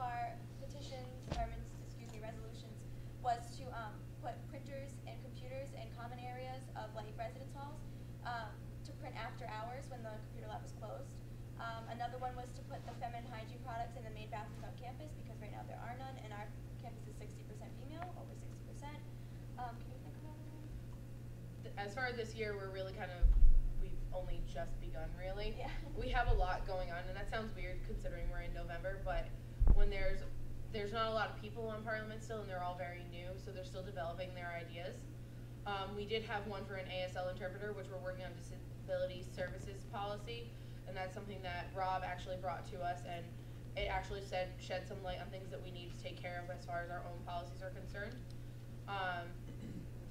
our petitions, mean, excuse me, resolutions, was to, um, put printers and computers in common areas of like residence halls, um, to print after hours when the computer lab was closed. Um, another one was to put the feminine hygiene products in the main bathrooms on campus, because right now there are none, and our campus is sixty percent female, over sixty percent. Um, can you think of another one? As far as this year, we're really kind of, we've only just begun really. Yeah. We have a lot going on, and that sounds weird considering we're in November, but when there's, there's not a lot of people on Parliament still, and they're all very new, so they're still developing their ideas. Um, we did have one for an ASL interpreter, which we're working on disability services policy, and that's something that Rob actually brought to us, and it actually said, shed some light on things that we need to take care of as far as our own policies are concerned. Um,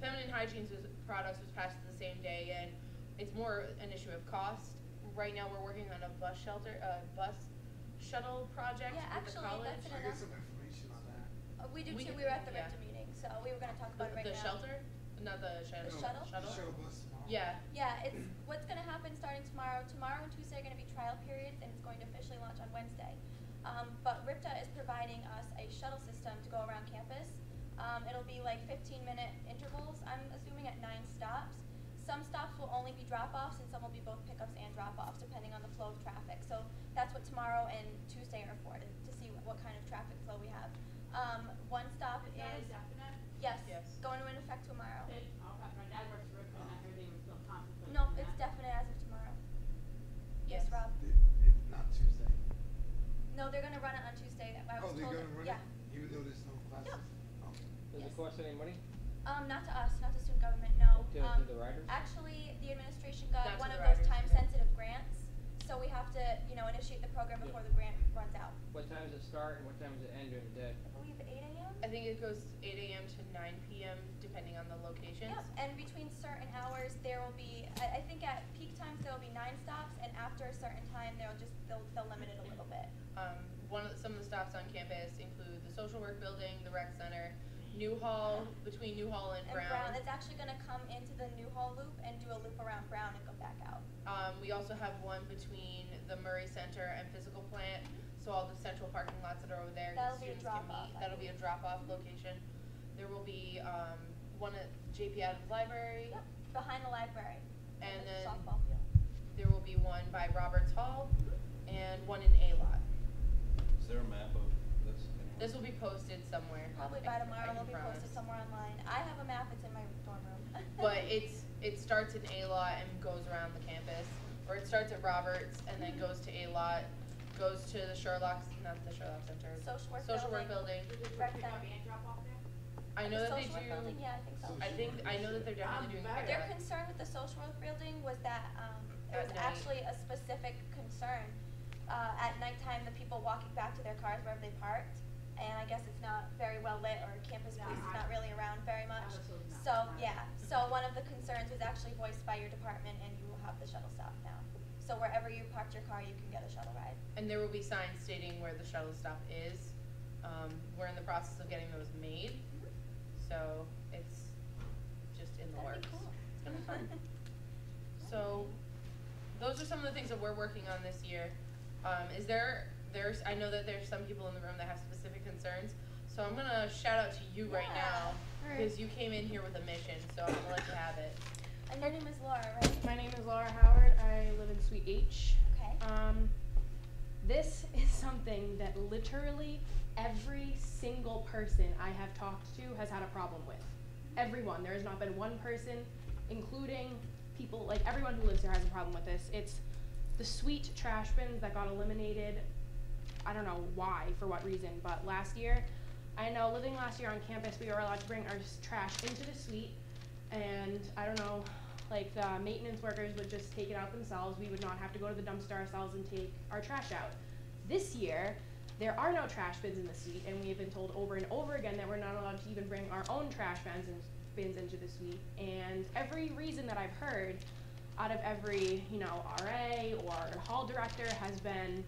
feminine hygiene was, products was passed the same day, and it's more an issue of cost. Right now, we're working on a bus shelter, uh, bus shuttle project Yeah, with the actually, college. that's I an get some information on that. Uh, we do We too, could- we were at the yeah. RIPTA meeting, so we were gonna talk about it right the now. shelter, not the shuttle. The shuttle? The shuttle bus tomorrow. Yeah. Yeah, it's, what's gonna happen starting tomorrow, tomorrow and Tuesday are gonna be trial periods, and it's going to officially launch on Wednesday. Um, but RIPTA is providing us a shuttle system to go around campus. Um, it'll be like fifteen minute intervals, I'm assuming at nine stops. Some stops will only be drop-offs, and some will be both pickups and drop-offs, depending on the flow of traffic. So that's what tomorrow and Tuesday are for, to, to see what kind of traffic flow we have. Um, one stop Is that is, indefinite? yes, Yes. going into effect tomorrow. It, okay, my dad works for RIPTA, and everything was still contemplating No, that. it's definite as of tomorrow. Yes. Yes, Rob? It, it, not Tuesday. No, they're gonna run it on Tuesday. I Oh, was they're told. gonna run yeah. it, even though there's no classes? Oh. Does Yes. it cost any money? Um, not to us, not to student government. No. To- to um, the riders? Actually, the administration got Not one the of those time-sensitive grants, so we have to, you know, initiate the program Yeah. before the grant runs out. What time does it start and what time does it end during the day? I believe eight a.m. I think it goes eight AM to nine PM, depending on the location. Yep, and between certain hours, there will be, I, I think at peak times, there will be nine stops, and after a certain time, they'll just, they'll, they'll limit it a little bit. Um, one of the, some of the stops on campus include the social work building, the rec center, New Hall, between New Hall and And Browne, it's actually gonna come into the New Hall loop and do a loop around Browne and go back out. Um, we also have one between the Murray Center and Physical Plant, so all the central parking lots that are over there, That'll the be a students can drop-off, meet. I That'll be a drop-off location. There will be, um, one at JP Adams Library, Yep, behind the library. And the then- Softball field. there will be one by Roberts Hall, and one in A lot. Is there a map of this anywhere? This will be posted somewhere. Probably I by can- I tomorrow, can it'll be promise. posted somewhere online. I have a map, it's in my dorm room. But it's, it starts in A lot and goes around the campus, or it starts at Roberts and then goes to A lot, goes to the Sherlock, not the Sherlock Center. Social work Social work building. building. Does it Rec center. and drop off there? I know The that they social work do, building, yeah, I think so. I think, I know that they're definitely I'm doing very- Their pickup. concern with the social work building was that, um, it was night. actually a specific concern. Uh, at nighttime, the people walking back to their cars wherever they parked, and I guess it's not very well lit, or campus No, police is not really around very much. was told not So, yeah, so one of the concerns was actually voiced by your department, and you will have the shuttle stop now. So wherever you parked your car, you can get a shuttle ride. And there will be signs stating where the shuttle stop is. Um, we're in the process of getting those made, so it's just in the That'd works. be cool. It's gonna be fun. So, those are some of the things that we're working on this year. Um, is there, there's, I know that there's some people in the room that have specific concerns, so I'm gonna shout out to you right now, Alright. cause you came in here with a mission, so I'm gonna let you have it. And your name is Laura, right? My name is Laura Howard. I live in Suite H. Okay. Um, this is something that literally every single person I have talked to has had a problem with. Everyone. There has not been one person, including people, like everyone who lives here has a problem with this. It's the sweet trash bins that got eliminated. I don't know why, for what reason, but last year, I know living last year on campus, we were allowed to bring our trash into the suite, and I don't know, like the maintenance workers would just take it out themselves. We would not have to go to the dumpster ourselves and take our trash out. This year, there are no trash bins in the suite, and we have been told over and over again that we're not allowed to even bring our own trash bins and bins into the suite. And every reason that I've heard out of every, you know, RA or hall director has been,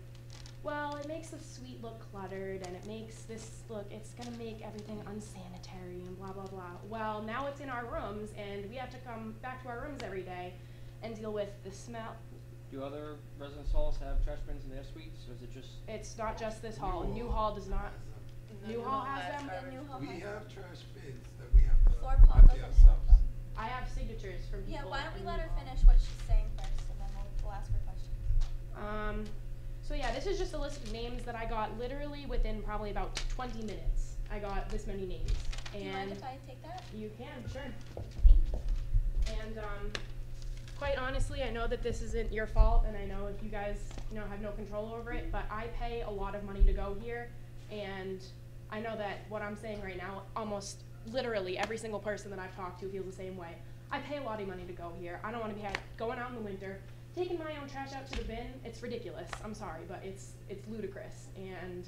well, it makes the suite look cluttered and it makes this look, it's gonna make everything unsanitary and blah, blah, blah. Well, now it's in our rooms and we have to come back to our rooms every day and deal with the smell, Do other residence halls have trash bins in their suites, or is it just? It's not just this hall. New New hall does not. No, New no, Hall no, has that's them? The garbage. new hall We has have them. trash bins that we have to Floor Paul empty doesn't have ourselves. them. I have signatures from people. Yeah, why don't we in let New her Hall. finish what she's saying first, and then we'll, we'll ask her questions. Um, so yeah, this is just a list of names that I got literally within probably about 20 minutes. I got this many names, Do you and mind if I take that? you can sure. Thank you. And um, quite honestly, I know that this isn't your fault, and I know if you guys, you know, have no control over it. But I pay a lot of money to go here, and I know that what I'm saying right now, almost literally every single person that I've talked to feels the same way. I pay a lot of money to go here. I don't want to be going out in the winter, taking my own trash out to the bin. It's ridiculous. I'm sorry, but it's it's ludicrous. And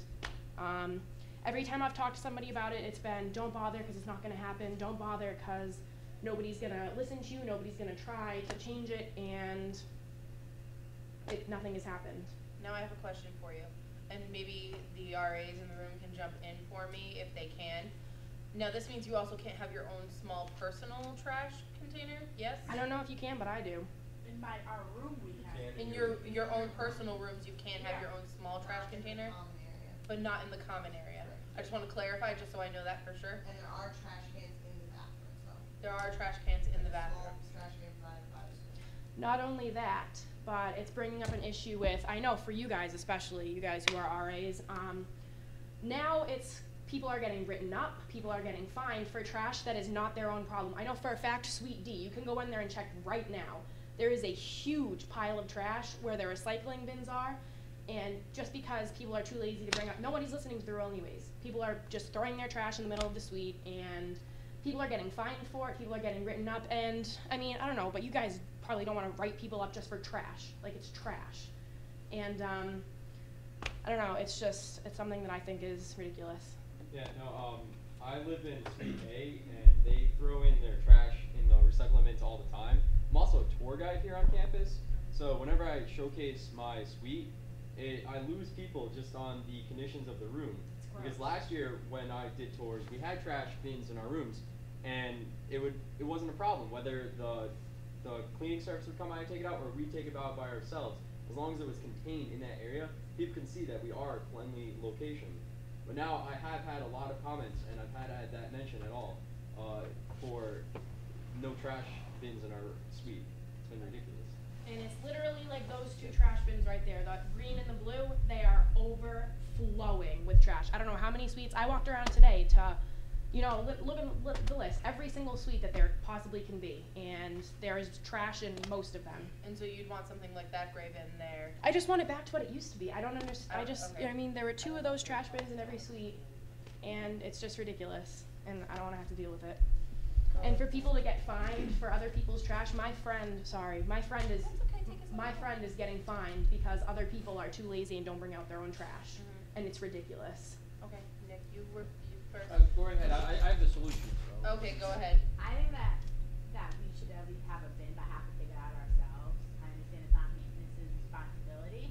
um, every time I've talked to somebody about it, it's been don't bother because it's not going to happen. Don't bother because nobody's gonna listen to you, nobody's gonna try to change it, and it, nothing has happened. Now I have a question for you, and maybe the RAs in the room can jump in for me if they can. Now, this means you also can't have your own small personal trash container, yes? I don't know if you can, but I do. In my, our room we have. In your, your own personal rooms, you can have your own small trash container, but not in the common area. I just wanna clarify, just so I know that for sure. And there are trash cans in the bathroom, though. There are trash cans in the Small bathrooms. Trash can by the school. Not only that, but it's bringing up an issue with, I know for you guys especially, you guys who are RAs, um, now it's, people are getting written up, people are getting fined for trash that is not their own problem. I know for a fact, Suite D, you can go in there and check right now. There is a huge pile of trash where the recycling bins are, and just because people are too lazy to bring up, nobody's listening to the rule anyways. People are just throwing their trash in the middle of the suite, and people are getting fined for it, people are getting written up, and I mean, I don't know, but you guys probably don't want to write people up just for trash. Like it's trash, and um, I don't know. It's just it's something that I think is ridiculous. Yeah, no, um, I live in Suite A, and they throw in their trash in the recycling bins all the time. I'm also a tour guide here on campus, so whenever I showcase my suite, it, I lose people just on the conditions of the room. Because last year when I did tours, we had trash bins in our rooms, and it would it wasn't a problem whether the the cleaning service would come out and take it out, or we take it out by ourselves. As long as it was contained in that area, people can see that we are a cleanly location. But now I have had a lot of comments, and I've had, had that mention at all, uh, for no trash bins in our suite. It's been ridiculous. And it's literally like those two trash bins right there, the green and the blue. They are overflowing with trash. I don't know how many suites I walked around today to, you know, look, look at li- the list. Every single suite that there possibly can be, and there is trash in most of them. And so you'd want something like that graven there. I just want it back to what it used to be. I don't understand. I Oh, just, okay. you know what I mean, there were two of those trash bins in every suite, and it's just ridiculous, and I don't want to have to deal with it. And for people to get fined for other people's trash, my friend, sorry, my friend is, okay, take as long my friend is getting fined because other people are too lazy and don't bring out their own trash, Mhm. and it's ridiculous. Okay, Nick, you were, you first. Uh, go ahead, I, I have the solution, so. Okay, go ahead. I think that, that we should at least have a bin, but have to take it out ourselves. I understand it's not maintenance's responsibility,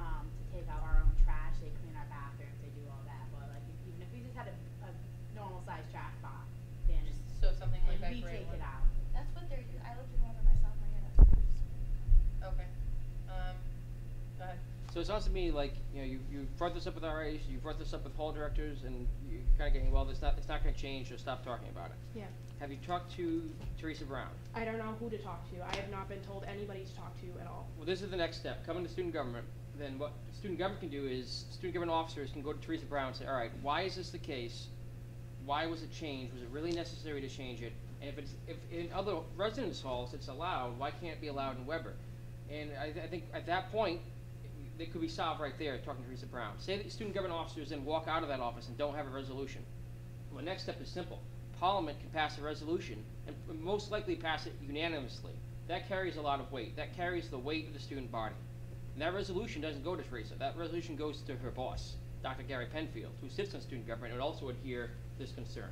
um, to take out our own trash, they clean our bathrooms, they do all that, but like, if- even if we just had a, a normal sized trash box, then, So something like and that we gray take one. it out. That's what they're, u- I lived in Warner my sophomore year, that's what they're using. Okay. Um, go ahead. So it sounds to me like, you know, you, you brought this up with RAs, you brought this up with hall directors, and you're kinda getting, well, it's not, it's not gonna change, so stop talking about it. Yeah. Have you talked to Teresa Brown? I don't know who to talk to. I have not been told anybody to talk to at all. Well, this is the next step. Coming to student government, then what student government can do is student government officers can go to Teresa Brown and say, all right, why is this the case? Why was it changed? Was it really necessary to change it? And if it's if in other residence halls it's allowed, why can't it be allowed in Weber? And I, I think at that point, they could be solved right there. Talking to Teresa Brown. Say that student government officers then walk out of that office and don't have a resolution. Well, the next step is simple. Parliament can pass a resolution and most likely pass it unanimously. That carries a lot of weight. That carries the weight of the student body. And that resolution doesn't go to Teresa. That resolution goes to her boss, Dr. Gary Penfield, who sits on student government and would also adhere this concern.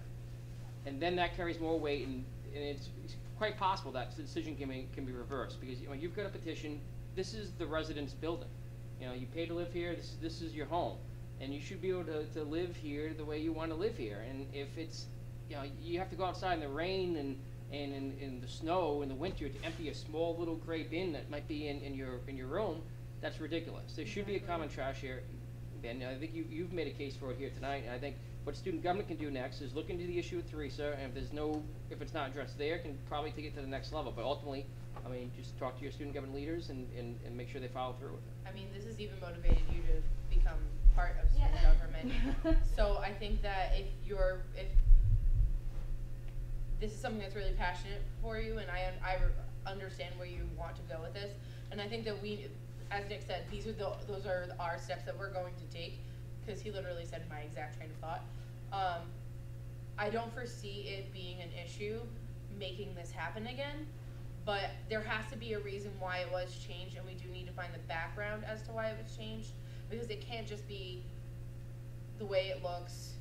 And then that carries more weight, and, and it's, it's quite possible that the decision can be, can be reversed because you know, you've got a petition. This is the residence building. You know, you pay to live here. This, this is your home, and you should be able to, to live here the way you want to live here. And if it's, you know, you have to go outside in the rain and and in, in the snow, in the winter, to empty a small little gray bin that might be in, in your, in your room, that's ridiculous. There should be a common trash area bin, and I think you, you've made a case for it here tonight, and I think what student government can do next is look into the issue with Teresa, and if there's no, if it's not addressed there, can probably take it to the next level, but ultimately, I mean, just talk to your student government leaders and, and, and make sure they follow through with it. I mean, this has even motivated you to become part of student Yeah. government. So I think that if you're, if this is something that's really passionate for you, and I, I understand where you want to go with this, and I think that we, as Nick said, these are the, those are our steps that we're going to take, because he literally said my exact train of thought. Um, I don't foresee it being an issue making this happen again, but there has to be a reason why it was changed, and we do need to find the background as to why it was changed, because it can't just be the way it looks.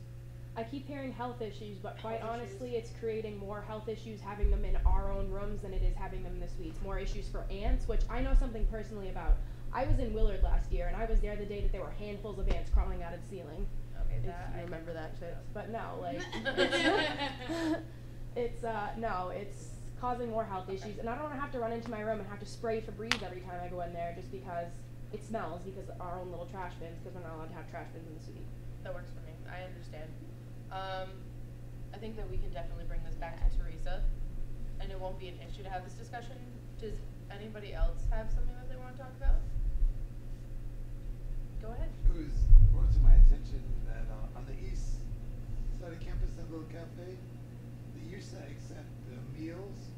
I keep hearing health issues, but quite Health honestly, it's creating more health issues having them in our own rooms than it is having them in the suites. More issues for ants, which I know something personally about. I was in Willard last year, and I was there the day that there were handfuls of ants crawling out of the ceiling. Okay, If that you I remember that shit. But no, like, it's uh no, it's causing more health Okay. issues, and I don't want to have to run into my room and have to spray Febreze every time I go in there just because it smells because of our own little trash bins because we're not allowed to have trash bins in the city. That works for me. I understand. Um, I think that we can definitely bring this back to Teresa, and it won't be an issue to have this discussion. Does anybody else have something that they want to talk about? Go ahead. It was brought to my attention that uh, on the east side of campus, that little cafe, they used to accept uh, meals, so the people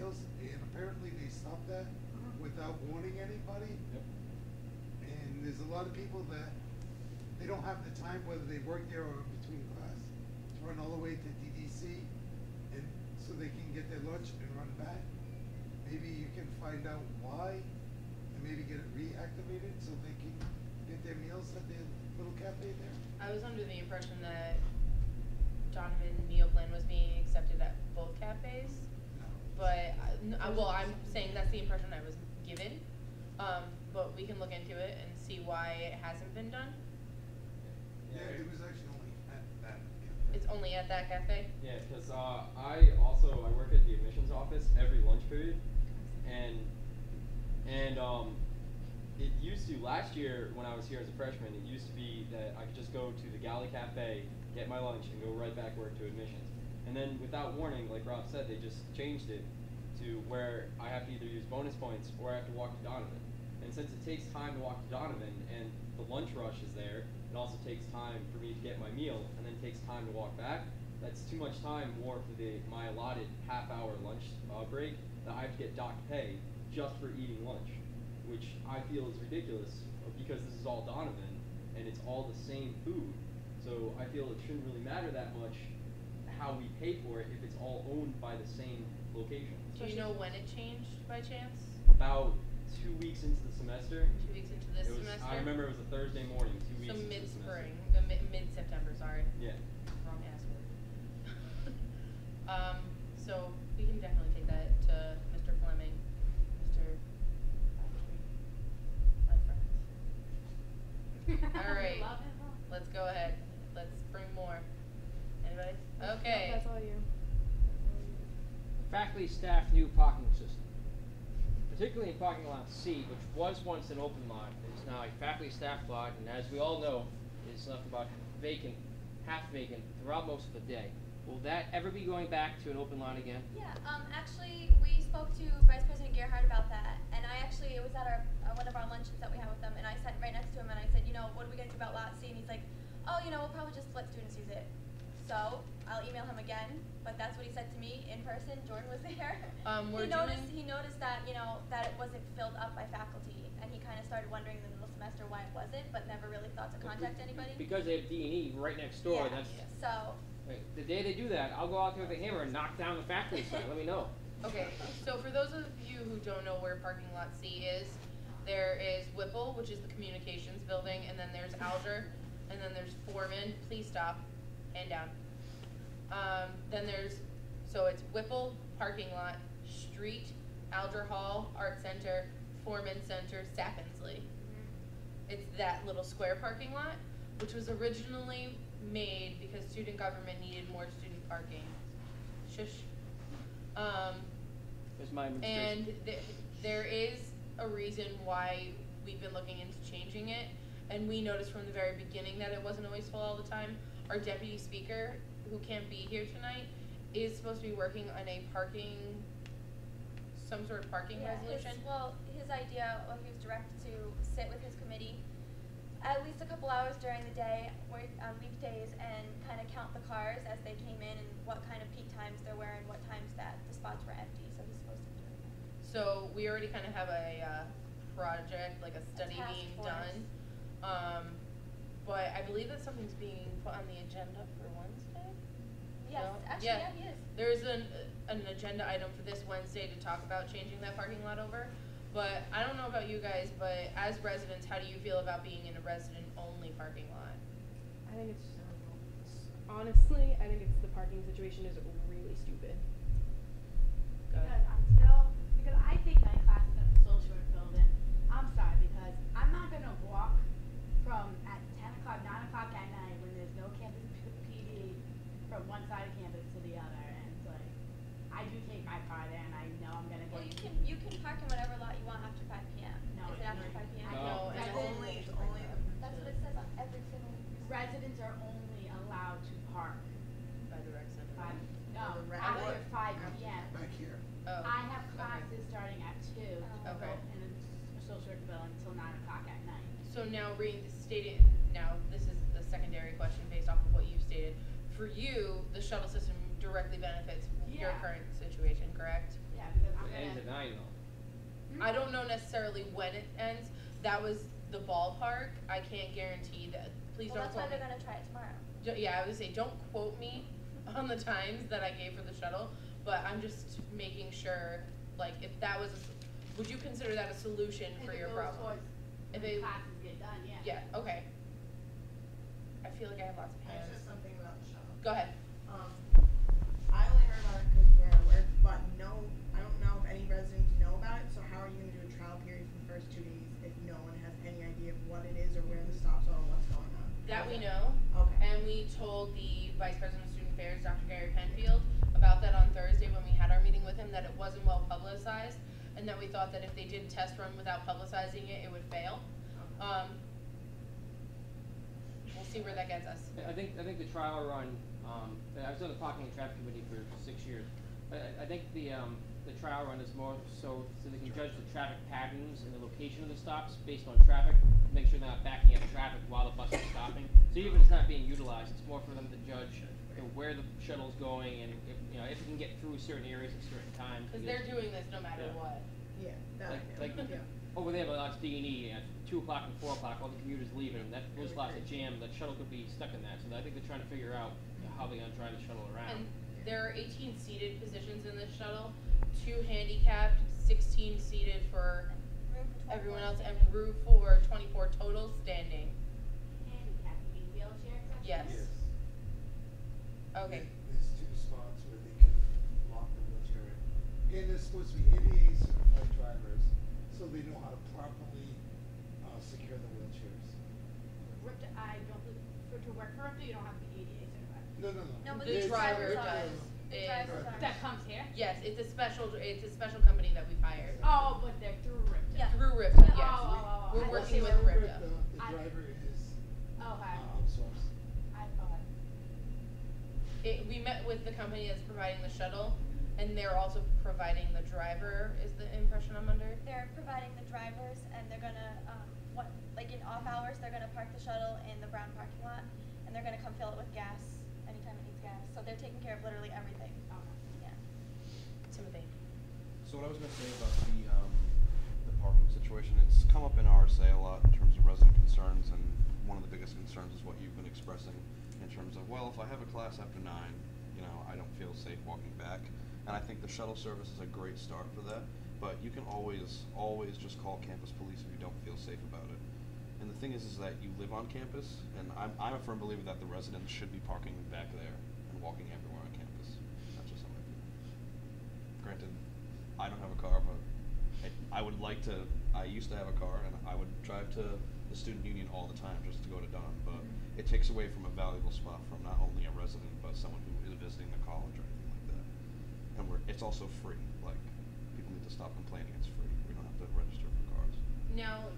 could and apparently they stopped that mm-hmm. without warning anybody. Yep. And there's a lot of people that they don't have the time, whether they work there or between class, to run all the way to DDC, and so they can get their lunch and run back. Maybe you can find out why, and maybe get it reactivated so they can get their meals at their little cafe there. I was under the impression that Donovan meal plan was being accepted at both cafes, No. But I, n- I- well, I'm saying that's the impression I was given. Um, but we can look into it and see why it hasn't been done. Yeah, it was actually only at that cafe. It's only at that cafe. Yeah, because uh, I also I work at the admissions office every lunch period, and and um, it used to last year when I was here as a freshman, it used to be that I could just go to the Galley Cafe, get my lunch, and go right back work to admissions. And then without warning, like Rob said, they just changed it to where I have to either use bonus points or I have to walk to Donovan. And since it takes time to walk to Donovan and the lunch rush is there, it also takes time for me to get my meal and then takes time to walk back. That's too much time more for the my allotted half hour lunch uh, break that I have to get docked pay just for eating lunch, which I feel is ridiculous because this is all Donovan and it's all the same food. So I feel it shouldn't really matter that much how we pay for it if it's all owned by the same location. Do you know when it changed by chance? About two weeks into the semester. Two weeks into this was, semester? I remember it was a Thursday morning, two weeks So mid-spring, uh, mid, mid-September, sorry. Yeah. Wrong ass word. um, so we can definitely take that to Mr. Fleming, Mr. Crabtree, my friends. All right. Love it, love. Let's go ahead. Let's bring more. Anybody? Okay. That's all you. Faculty staff new parking system. Particularly in parking lot C, which was once an open lot, is now a faculty staff lot, and as we all know, is nothing but vacant, half vacant throughout most of the day. Will that ever be going back to an open lot again? Yeah, um, actually, we spoke to Vice President Gearhart about that, and I actually, it was at our, uh, one of our luncheons that we had with them, and I sat right next to him, and I said, you know, what are we gonna do about Lot C? And he's like, oh, you know, we'll probably just let students use it. So, I'll email him again, but that's what he said to me in person, Jordan was there. Um, He noticed, doing- he noticed that, you know, that it wasn't filled up by faculty, and he kinda started wondering in the middle semester why it wasn't, but never really thought to contact anybody. Because they have D and E right next door, Yeah, that's, So, right, the day they do that, I'll go out there with a hammer and knock down the faculty side, let me know. Okay, so for those of you who don't know where parking lot C is, there is Whipple, which is the communications building, and then there's Alger, and then there's Foreman, please stop, and down. Um, then there's, so it's Whipple, parking lot, street, Alger Hall, art center, Foreman Center, Sapinsley. It's that little square parking lot, which was originally made because student government needed more student parking. Shush. Um, That's my and th- there is a reason why we've been looking into changing it. And we noticed from the very beginning that it wasn't always full all the time. Our deputy speaker, who can't be here tonight, is supposed to be working on a parking, some sort of parking Yeah, resolution. His, well, his idea, well, he was directed to sit with his committee at least a couple hours during the day, work on weekdays, and kind of count the cars as they came in and what kind of peak times there were and what times that the spots were empty. So he's supposed to be doing that. So we already kind of have a uh, project, like a study task being force. done. Um, but I believe that something's being put on the agenda for Wednesday. Yes, No? actually, Yeah. yeah, he is. There's an an agenda item for this Wednesday to talk about changing that parking lot over. But I don't know about you guys, but as residents, how do you feel about being in a resident-only parking lot? I think it's honestly, I think it's the parking situation is really stupid. Go Because ahead. until, because I take my classes at the social work building, I'm sorry, because I'm not gonna walk from at ten o'clock, nine o'clock at night when there's no campus P- PD from one side of campus to the other, and it's like, I do take my car there and I know I'm gonna Well, get. you can you can park in whatever lot you want after 5 p.m. No, is it it's after not. 5 p.m.? I No, know, it's It's residents- only, it's only the. That's what it says on every single. Residents are only allowed to park By the rec center. by, no, the rec- after what? five After- P.M. Back here. Oh. I have okay. classes starting at two Oh. Okay. in the s- social work building until nine o'clock at night. So now restating, now this is a secondary question based off of what you stated. For you, the shuttle system directly benefits your current situation, correct? Yeah, because I'm It ends at nine though. Hmm? I don't know necessarily when it ends. That was the ballpark. I can't guarantee that. Please well, don't that's why me. they're gonna try it tomorrow. Ju- yeah, I would say don't quote me on the times that I gave for the shuttle, but I'm just making sure, like, if that was, a s- would you consider that a solution If for it your goes problem? towards If when it- classes get done, yeah. Yeah. Okay. I feel like I have lots of hands. said something about the shuttle. Go ahead. Um, I only heard about it because we're at work, but no, I don't know if any residents know about it, so how are you gonna do a trial period for the first two days if no one has any idea of what it is or where the stops are or what's going on? That we know. Okay. And we told the Vice President of Student Affairs, Dr. Gary Penfield, about that on Thursday when we had our meeting with him, that it wasn't well publicized, and that we thought that if they did test run without publicizing it, it would fail. Um, we'll see where that gets us. I think, I think the trial run, um, I was on the parking and traffic committee for six years. I- I think the, um, the trial run is more so, so they can judge the traffic patterns and the location of the stops based on traffic, make sure they're not backing up traffic while the bus is stopping. So even if it's not being utilized, it's more for them to judge you know, where the shuttle's going and if, you know, if it can get through certain areas at certain times. Cause they're doing this no matter Yeah. what. Yeah, that, Like, like, yeah. over there, but that's D and E, at two o'clock and four o'clock, all the commuters leaving, and that, those slots are jammed, that shuttle could be stuck in that, so I think they're trying to figure out you know, how they're gonna drive the shuttle around. And there are eighteen seated positions in this shuttle, two handicapped, sixteen seated for Room for 24 everyone else, and standing. room for twenty-four total standing. Handicap, you mean wheelchair accessible? Yes. Okay. There's two spots where they can lock the wheelchair in. And there's supposed to be ADA certified drivers, so they know how to properly, uh, secure the wheelchairs. Ripta, I don't, believe- for, to work for Ripta, you don't have to be ADA certified. No, no, no. No, but The the driver drivers are. does. The Is- drivers are. That comes here? Yes, it's a special, it's a special company that we've hired. Oh, but they're through Ripta. Yeah. Through Ripta, Oh, yes. oh, oh, oh. We're I thought working they with were- Ripta. The I- driver is, Okay, uh, outsourced. I thought. It, we met with the company that's providing the shuttle, and they're also providing the driver, is the impression I'm under? They're providing the drivers, and they're gonna, um, what, like in off hours, they're gonna park the shuttle in the brown parking lot, and they're gonna come fill it with gas anytime it needs gas. So they're taking care of literally everything. Okay. Yeah. Timothy. So what I was gonna say about the, um, the parking situation, it's come up in RSA a lot in terms of resident concerns, and one of the biggest concerns is what you've been expressing in terms of, well, if I have a class after nine, you know, I don't feel safe walking back. And I think the shuttle service is a great start for that, but you can always, always just call campus police if you don't feel safe about it. And the thing is, is that you live on campus, and I'm, I'm a firm believer that the residents should be parking back there and walking everywhere on campus. That's just feel. Granted, I don't have a car, but I, I would like to. I used to have a car, and I would drive to the student union all the time just to go to Dunn. But it takes away from a valuable spot from not only a resident but someone who is visiting the college or anything like that. and we're, it's also free. Like, people need to stop complaining. It's free. We don't have to register for cars. Now,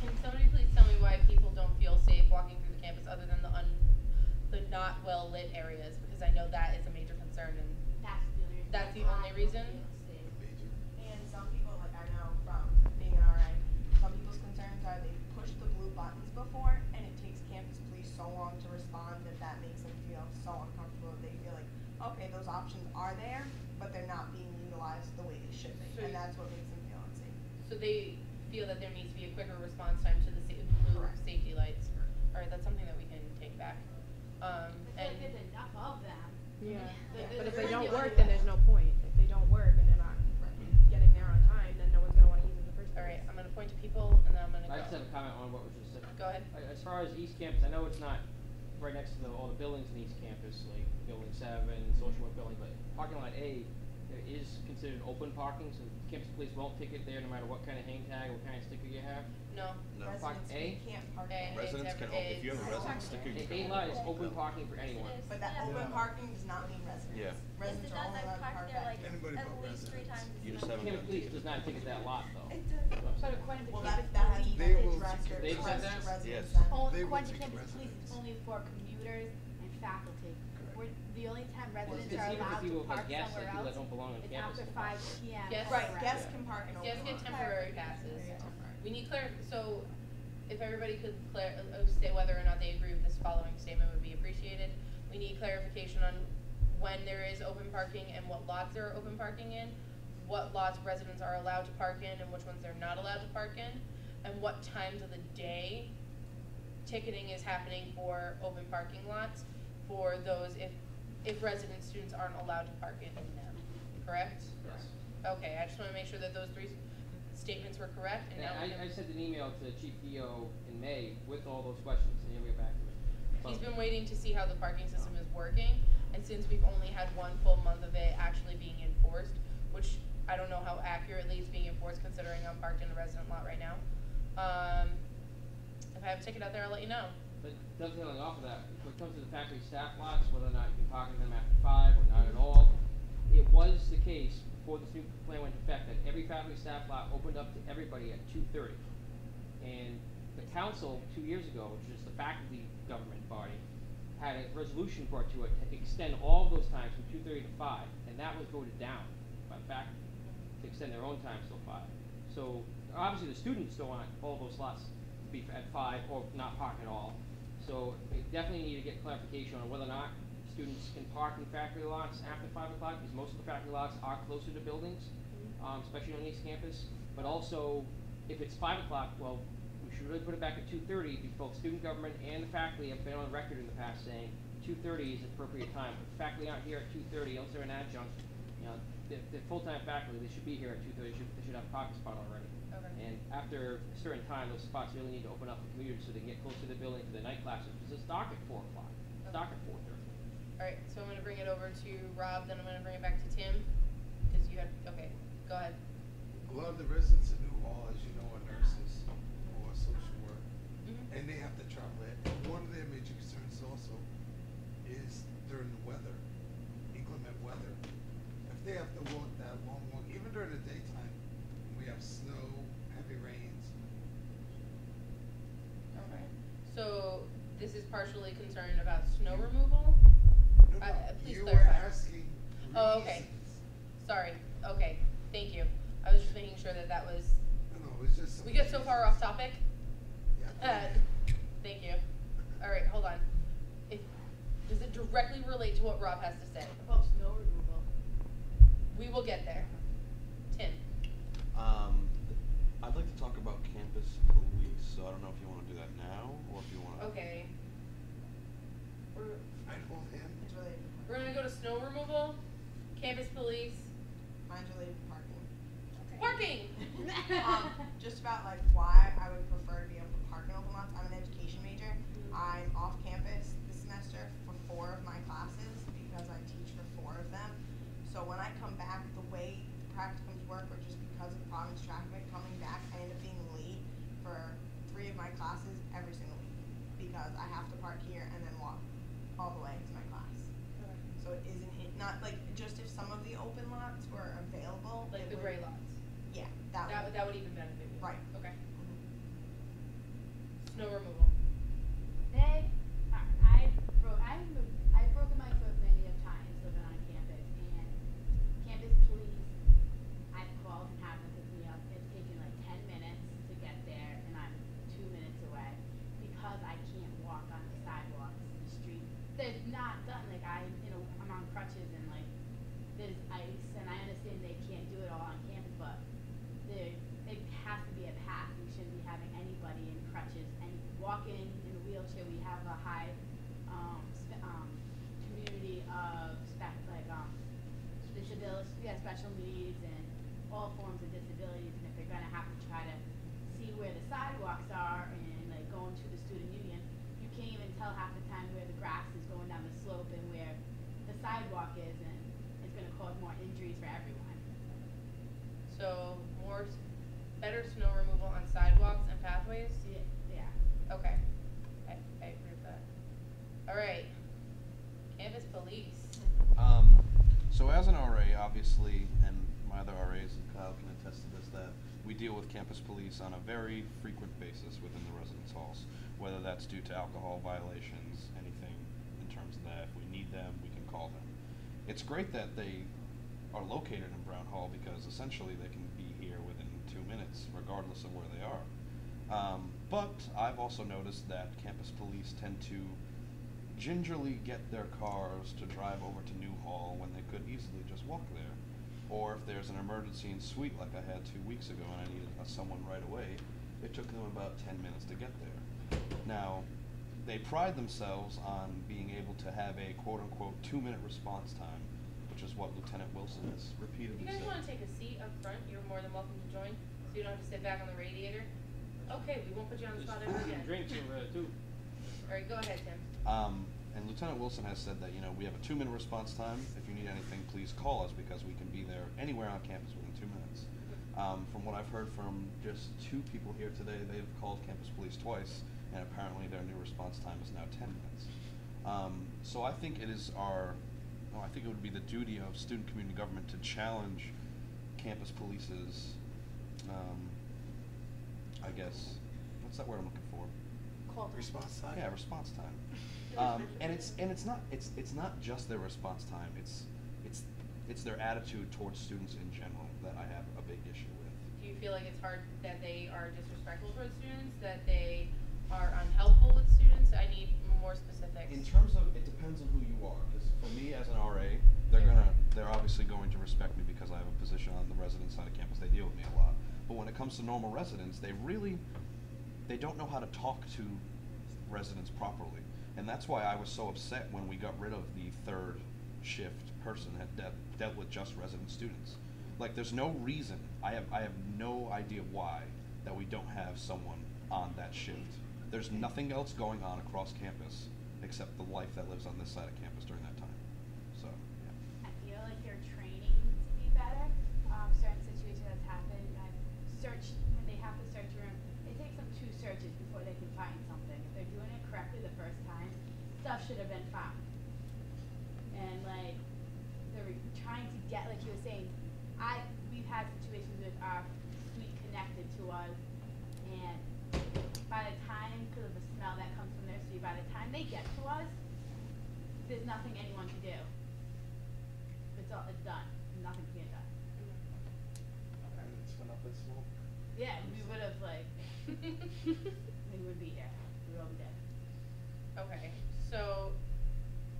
can somebody please tell me why people don't feel safe walking through the campus other than the un, the not well lit areas? Because I know that is a major concern and That's the only reason. That's the only reason? feel safe. Major. And some people, like I know from being an RA, some people's concerns are they push the blue buttons before and it takes campus police so long to respond that that makes them feel so uncomfortable. They feel like, okay, those options are there, but they're not being utilized the way they should be. So And that's what makes them feel unsafe. so they feel that there needs to be a quicker response time to the sa- blue safety lights. Alright, that's something that we can take back. Um, and feel like there's enough of them. Yeah. But- But but if they don't work, then there's no point. If they don't work and they're not getting there on time, then no one's gonna wanna use it the first place. Alright, I'm gonna point to people and then I'm gonna go. I just have a comment on what was just said. Go ahead. As far as East Campus, I know it's not right next to the, all the buildings in East Campus, like Building Seven, Social Work Building, but parking lot A, there is considered open parking, so campus police won't ticket there no matter what kind of hang tag, what kind of sticker you have. No. No. Park Residents, A? can't park A. there. Residents can, every- if you have a it's- resident sticker, you A, can. A lot is walk open out. parking for anyone. It is. But that Yeah. open parking does not mean residents. Yeah. Yes, it Residents does. are only I've allowed to parked park there back like there. Anybody at but least three residents. times this You just month. haven't Campus police does not ticket that lot though. It does. But according to Well, campus that, that has police, be They will addressed or They've said addressed that? residents Yes. then. Only, They will according to take campus police, residents. it's only for commuters and faculty. Correct. We're, the only time residents it's are allowed to park somewhere like people that else don't belong on is campus. after five. PM. Guests- Right, correct. guests Yeah. can park in open Guests get lots. temporary passes. We need clar- so if everybody could clar- uh, uh, say whether or not they agree with this following statement would be appreciated. We need clarification on when there is open parking and what lots there are open parking in, what lots residents are allowed to park in and which ones they're not allowed to park in, and what times of the day ticketing is happening for open parking lots for those if, if resident students aren't allowed to park in them, correct? Yes. Okay, I just wanna make sure that those three statements were correct and And now I, I sent an email to Chief Dio in May with all those questions, and he'll get back to me. He's been waiting to see how the parking system is working, and since we've only had one full month of it actually being enforced, which I don't know how accurately it's being enforced considering I'm parked in a resident lot right now. Um, if I have a ticket out there, I'll let you know. But dovetailing off of that, when it comes to the factory staff lots, whether or not you can park in them after five or not at all, it was the case before this new plan went into effect that every factory staff lot opened up to everybody at two thirty. And the council, two years ago, which is the faculty government body, had a resolution brought to it to extend all those times from two thirty to five, and that was voted down by the faculty to extend their own times till five. So obviously the students don't want all those slots to be at five or not park at all. So we definitely need to get clarification on whether or not students can park in factory lots after five o'clock, because most of the factory lots are closer to buildings, um, especially on East Campus. But also, if it's five o'clock, well, we should really put it back at two thirty, because both student government and the faculty have been on record in the past saying two thirty is the appropriate time. If faculty aren't here at two thirty, unless they're an adjunct, you know, they're, they're full-time faculty, they should be here at two thirty, should, they should have a parking spot already. Okay. And after a certain time, those spots really need to open up for commuters so they can get closer to the building for the night classes, because it's dark at four o'clock, it's dark at four thirty. Alright, so I'm gonna bring it over to Rob, then I'm gonna bring it back to Tim, cause you had, okay, go ahead. A lot of the residents in New Hall, as you know, are nurses or social work, Mhm. and they have to travel it. One of their major concerns also is during the weather, inclement weather. If they have to walk that long walk, even during the daytime, when we have snow, heavy rains, Okay. So, this is partially concerned about snow removal? no, no, Uh, uh, please you were clarify. asking Oh, okay. reasons. Sorry, okay, thank you. I was just making sure that that was, No, no, it's just. some we get so far off topic? Yeah. Uh, thank you. Alright, hold on. If, does it directly relate to what Rob has to say? About snow removal. We will get there. Tim? Um, I'd like to talk about campus police, so I don't know if you wanna do that now, or if you wanna. Okay. We're, I told him, It's related to we're gonna go to snow removal, campus police, Mine's related to parking. parking! um, just about like why I would prefer to be able to park in open lots. I'm an education major. I'm off campus this semester for four of my classes because I teach for four of them. So when I come back, the way the practicums work, or just because of the Providence traffic coming back, I end up being late for three of my classes every single week because I have to park here and then walk all the way to my class. So it isn't it not like just just if some of the open lots were available. Like it the would- gray lots. Yeah, that, That, would. that would even benefit you. Right. Okay. Mhm. Snow removal. They, I, I broke, I moved, I've broken my foot many of times living on campus, and campus police, I've called and had them pick me up. It's taken like ten minutes to get there, and I'm two minutes away because I can't walk on the sidewalks in the street. There's not done like I, you know, I'm on crutches and like there's ice, and I understand they can't do it all on campus, but there, it has to be a path. We shouldn't be having anybody in crutches and walking in a wheelchair. We have a high, um, spe- um, community of spec, like, um, disabilities, have special needs and all forms of disabilities, and if they're gonna have to try to see where the sidewalks are and like going to the student union, you can't even tell half the time where the grass is going down the slope and where the sidewalk is, and it's gonna cause more injuries for everyone. So more, better snow removal on sidewalks and pathways? Yeah, yeah. Okay. I, I agree with that. Alright. Campus police. Um, so as an RA, obviously, and my other RAs and Kyle can attest to this, that we deal with campus police on a very frequent basis within the residence halls, whether that's due to alcohol violations, anything in terms of that. If we need them, we can call them. It's great that they are located in Browne Hall because essentially they can be here within two minutes, regardless of where they are. Um, but I've also noticed that campus police tend to gingerly get their cars to drive over to New Hall when they could easily just walk there. Or if there's an emergency in suite like I had two weeks ago and I needed uh, someone right away, it took them about 10 minutes to get there. Now, they pride themselves on being able to have a quote unquote two minute response time, which is what Lieutenant Wilson has If repeatedly you guys said. wanna take a seat up front, you're more than welcome to join, so you don't have to sit back on the radiator. Okay, we won't put you on the spot ever There's again. Drinks over there too. Alright, go ahead, Tim. Um, and Lieutenant Wilson has said that, you know, we have a two minute response time. If you need anything, please call us because we can be there anywhere on campus within two minutes. Um, from what I've heard from just two people here today, they've called campus police twice, and apparently their new response time is now 10 minutes. Um, so I think it is our, I think it would be the duty of student community government to challenge campus police's, um, I guess, what's that word I'm looking for? Call response time. Yeah, response time. Um, and it's and it's not it's it's not just their response time. It's it's it's their attitude towards students in general that I have a big issue with. Do you feel like it's hard that they are disrespectful towards students, that they are unhelpful with students? I need more specifics. In terms of, it depends on who you are. Because for me as an RA, they're gonna, they're obviously going to respect me because I have a position on the resident side of campus. They deal with me a lot. But when it comes to normal residents, they really, they don't know how to talk to residents properly. And that's why I was so upset when we got rid of the third shift person that dealt, with just resident students. Like, there's no reason, I have, I have no idea why, that we don't have someone on that shift. There's nothing else going on across campus except the life that lives on this side of campus during that time. So, yeah. I feel like their training to be better. Um, certain situations that's happened, I've searched, when they have to search a room, it takes them two searches before they can find something. If they're doing it correctly the first time, stuff should have been found. And like, they're re- trying to get, like you were saying, I, we've had situations with our suite connected to us, and by the time, because of the smell that comes from their suite, by the time they get to us, there's nothing anyone can do. It's all, it's done, nothing can get done. And it's went up in smoke. Yeah, we would have like, we would be here, we would all be dead. Okay, so,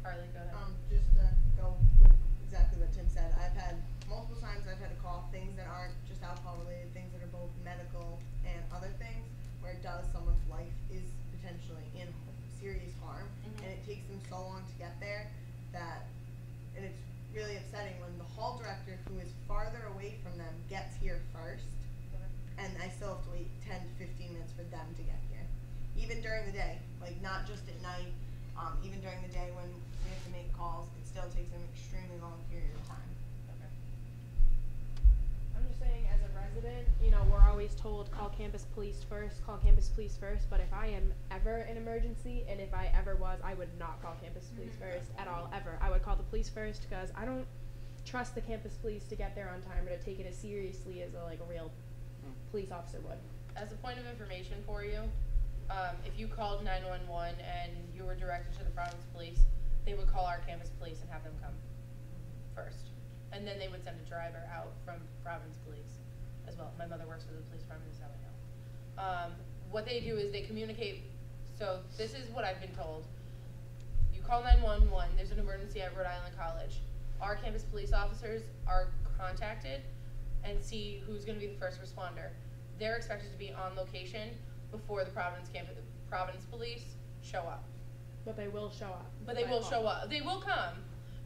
Harley, go ahead. Um, just to go with exactly what Tim said, I've had multiple times I've had to call things that aren't just alcohol related, things that are both medical and other things, where it does someone's life is potentially in serious harm, Mhm. and it takes them so long to get there that, and it's really upsetting when the hall director, who is farther away from them, gets here first, and I still have to wait ten to fifteen minutes for them to get here. Even during the day, like not just at night, um, even during the day when we have to make calls, it still takes an extremely long period of time. Okay. I'm just saying, as a resident, you know, we're always told call campus police first, call campus police first. But if I am ever an emergency, and if I ever was, I would not call campus police Mhm. first at all, ever. I would call the police first because I don't, trust the campus police to get there on time or to take it as seriously as a like a real Hmm. police officer would. As a point of information for you, um, if you called 911 and you were directed to the Providence Police, they would call our campus police and have them come first. And then they would send a driver out from Providence Police as well. My mother works for the police department, that's how I know. Um, what they do is they communicate, so this is what I've been told. You call 911, there's an emergency at Rhode Island College. Our campus police officers are contacted and see who's going to be the first responder. They're expected to be on location before the Providence campus, the Providence police show up. But they will show up. But they will call. show up. They will come.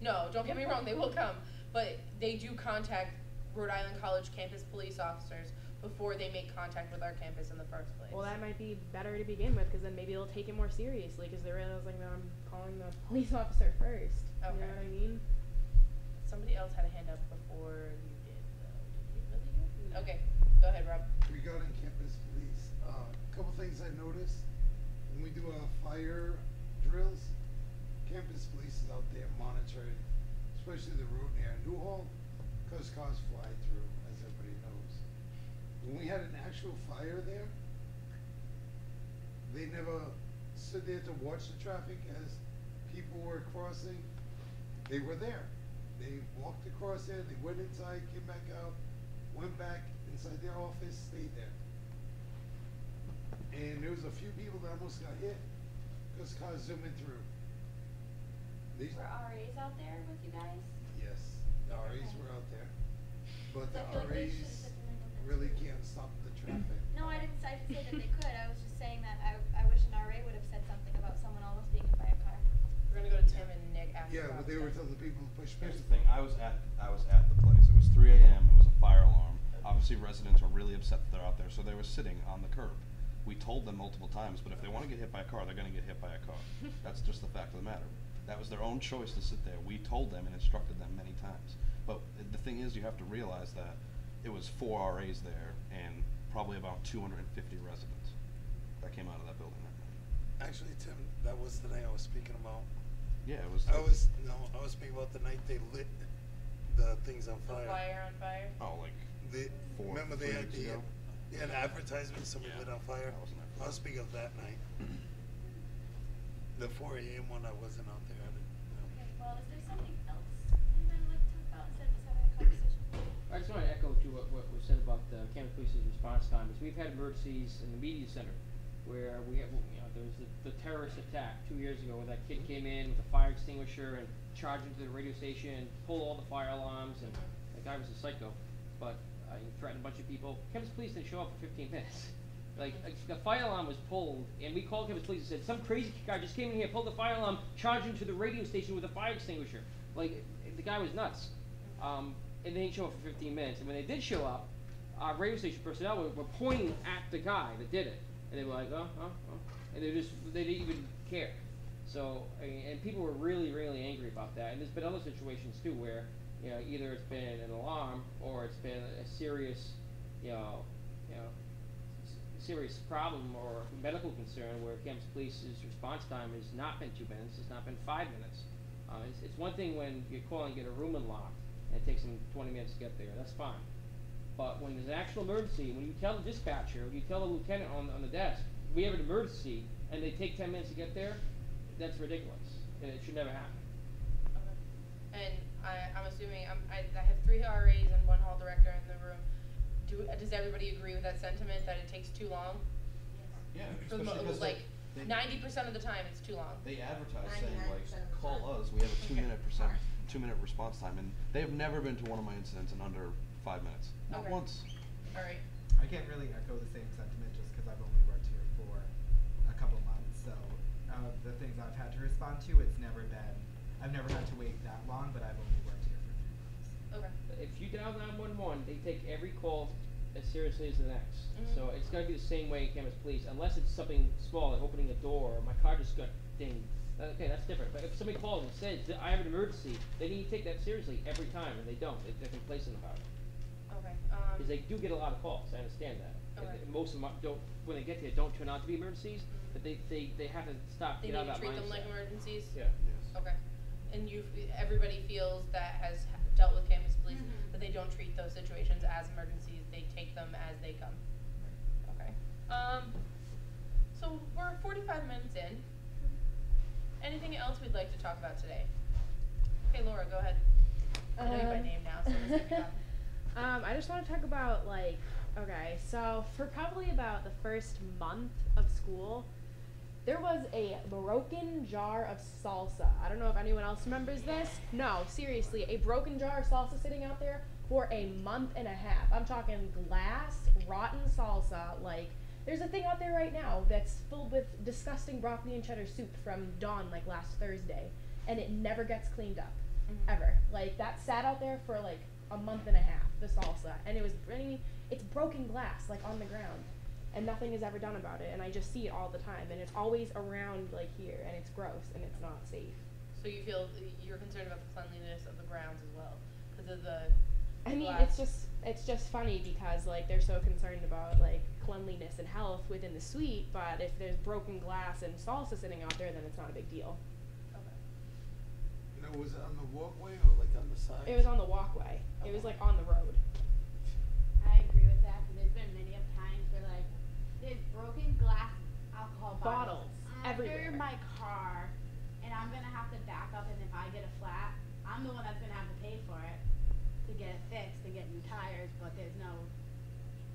No, don't get me wrong, they will come. But they do contact Rhode Island College campus police officers before they make contact with our campus in the first place. Well, that might be better to begin with, because then maybe they'll take it more seriously, because they realize like, no, I'm calling the police officer first. You know what I mean? Somebody else had a hand up before you did, though. Did you really? No. Okay, go ahead, Rob. regarding campus police, uh, a couple things I noticed, when we do our fire drills, campus police is out there monitoring, especially the road near Newhall, cause cars fly through, as everybody knows. When we had an actual fire there, they never stood there to watch the traffic as people were crossing. They were there. They walked across there, they went inside, came back out, went back inside their office, stayed there. And there was a few people that almost got hit because cars zooming through. These, Were RAs out there with you guys? Yes, the RAs were out there, but the I feel like they should've RAs said something about that really can't stop the traffic. No, I didn't, I didn't say that they could, I was just saying that I, I wish an RA would have said something about someone almost being hit by a car. We're gonna go to Tim and Nick after Yeah, but Rob's they were done. telling people to push Here's the thing, I was at, I was at the place, it was three AM, it was a fire alarm, obviously residents were really upset that they're out there, so they were sitting on the curb. We told them multiple times, but if they wanna get hit by a car, they're gonna get hit by a car, that's just the fact of the matter. That was their own choice to sit there, we told them and instructed them many times. But the thing is, you have to realize that it was four RAs there and probably about two hundred and fifty residents that came out of that building that night. Actually, Tim, that was the night I was speaking about. Yeah, it was. I was no, I was speaking about the night they lit the things on The fire. fire on fire. Oh, like, They, Four- remember they had the ago? they had advertisement somebody Yeah, lit on fire. that wasn't that I was speaking of that night. The 4 a.m. one I wasn't out there. I didn't, no. Okay, well, is there something else anybody would like to talk about instead of just having a conversation? I just want to echo to what, what was said about the campus police's response time. Is we've had emergencies in the media center where we have, you know, there was the, the terrorist attack two years ago where that kid came in with a fire extinguisher and charged into the radio station, pulled all the fire alarms, and that guy was a psycho. But uh, he threatened a bunch of people. Campus police didn't show up for 15 minutes. Like, the fire alarm was pulled, and we called campus police and said some crazy guy just came in here, pulled the fire alarm, charged into the radio station with a fire extinguisher. Like, the guy was nuts. Um, and they didn't show up for 15 minutes. And when they did show up, our radio station personnel were, were pointing at the guy that did it, and they were like, oh, oh, oh, and they just they didn't even care. So, and people were really, really angry about that. And there's been other situations too where, you know, either it's been an alarm or it's been a serious, you know, you know, serious problem or medical concern where campus police's response time has not been two minutes, it's not been five minutes. Uh, it's, it's one thing when you call and get a room unlocked and it takes them twenty minutes to get there, that's fine. But when there's an actual emergency, when you tell the dispatcher, you tell the lieutenant on, on the desk, we have an emergency, and they take ten minutes to get there, that's ridiculous, and it should never happen. Okay. And I, I'm assuming, I'm, I, I have three RAs and one hall director in the room. Do, uh, does everybody agree with that sentiment, that it takes too long? Yeah, For the mo- especially 'cause they- like, they- ninety percent of the time, it's too long. They advertise saying like, 99% of the call time. us, we have a two Okay. minute percent, two minute response time, and they have never been to one of my incidents in under five minutes, not Okay. once. Alright, I can't really echo the same sentiment just because I've only worked here for a couple months. So, of the things I've had to respond to, it's never been, I've never had to wait that long, but I've only worked here for three months. okay. If you dial nine one one, they take every call as seriously as the next. Mhm. So it's gotta be the same way in campus police, unless it's something small, like opening a door, or my car just got dinged. Uh, Okay, that's different, but if somebody calls and says, that I have an emergency, they need to take that seriously every time, and they don't, they, they're complacent about it. Okay, um. Because they do get a lot of calls, I understand that. Okay. th- Most of them don't, when they get there, don't turn out to be emergencies, but they, they, they have to stop, They get out need of to that mindset. treat them like emergencies? Yeah. Yes. Okay. And you, everybody feels that has dealt with campus police, Mhm. that they don't treat those situations as emergencies, they take them as they come. Okay. Um, so we're forty-five minutes in. Anything else we'd like to talk about today? Okay, Laura, go ahead. I know you by Um, name now, so let's get. Um, I just want to talk about like, okay, so for probably about the first month of school, there was a broken jar of salsa. I don't know if anyone else remembers this. No, seriously, a broken jar of salsa sitting out there for a month and a half. I'm talking glass, rotten salsa. Like, there's a thing out there right now that's filled with disgusting broccoli and cheddar soup from Dawn like last Thursday, and it never gets cleaned up Mhm. ever. Like that sat out there for like a month and a half, the salsa, and it was bringing it's broken glass like on the ground, and nothing is ever done about it. And I just see it all the time, and it's always around like here, and it's gross and it's not safe. So you feel you're concerned about the cleanliness of the grounds as well, because of the. I mean, glass. it's just it's just funny because like they're so concerned about like cleanliness and health within the suite, but if there's broken glass and salsa sitting out there, then it's not a big deal. Okay. Now, was it on the walkway or like on the side? It was on the walkway. It was like on the road. I agree with that, 'cause there's been many of times where like, there's broken glass alcohol bottles. Bottles Under everywhere. my car, and I'm gonna have to back up, and if I get a flat, I'm the one that's gonna have to pay for it to get it fixed, to get new tires, but there's no,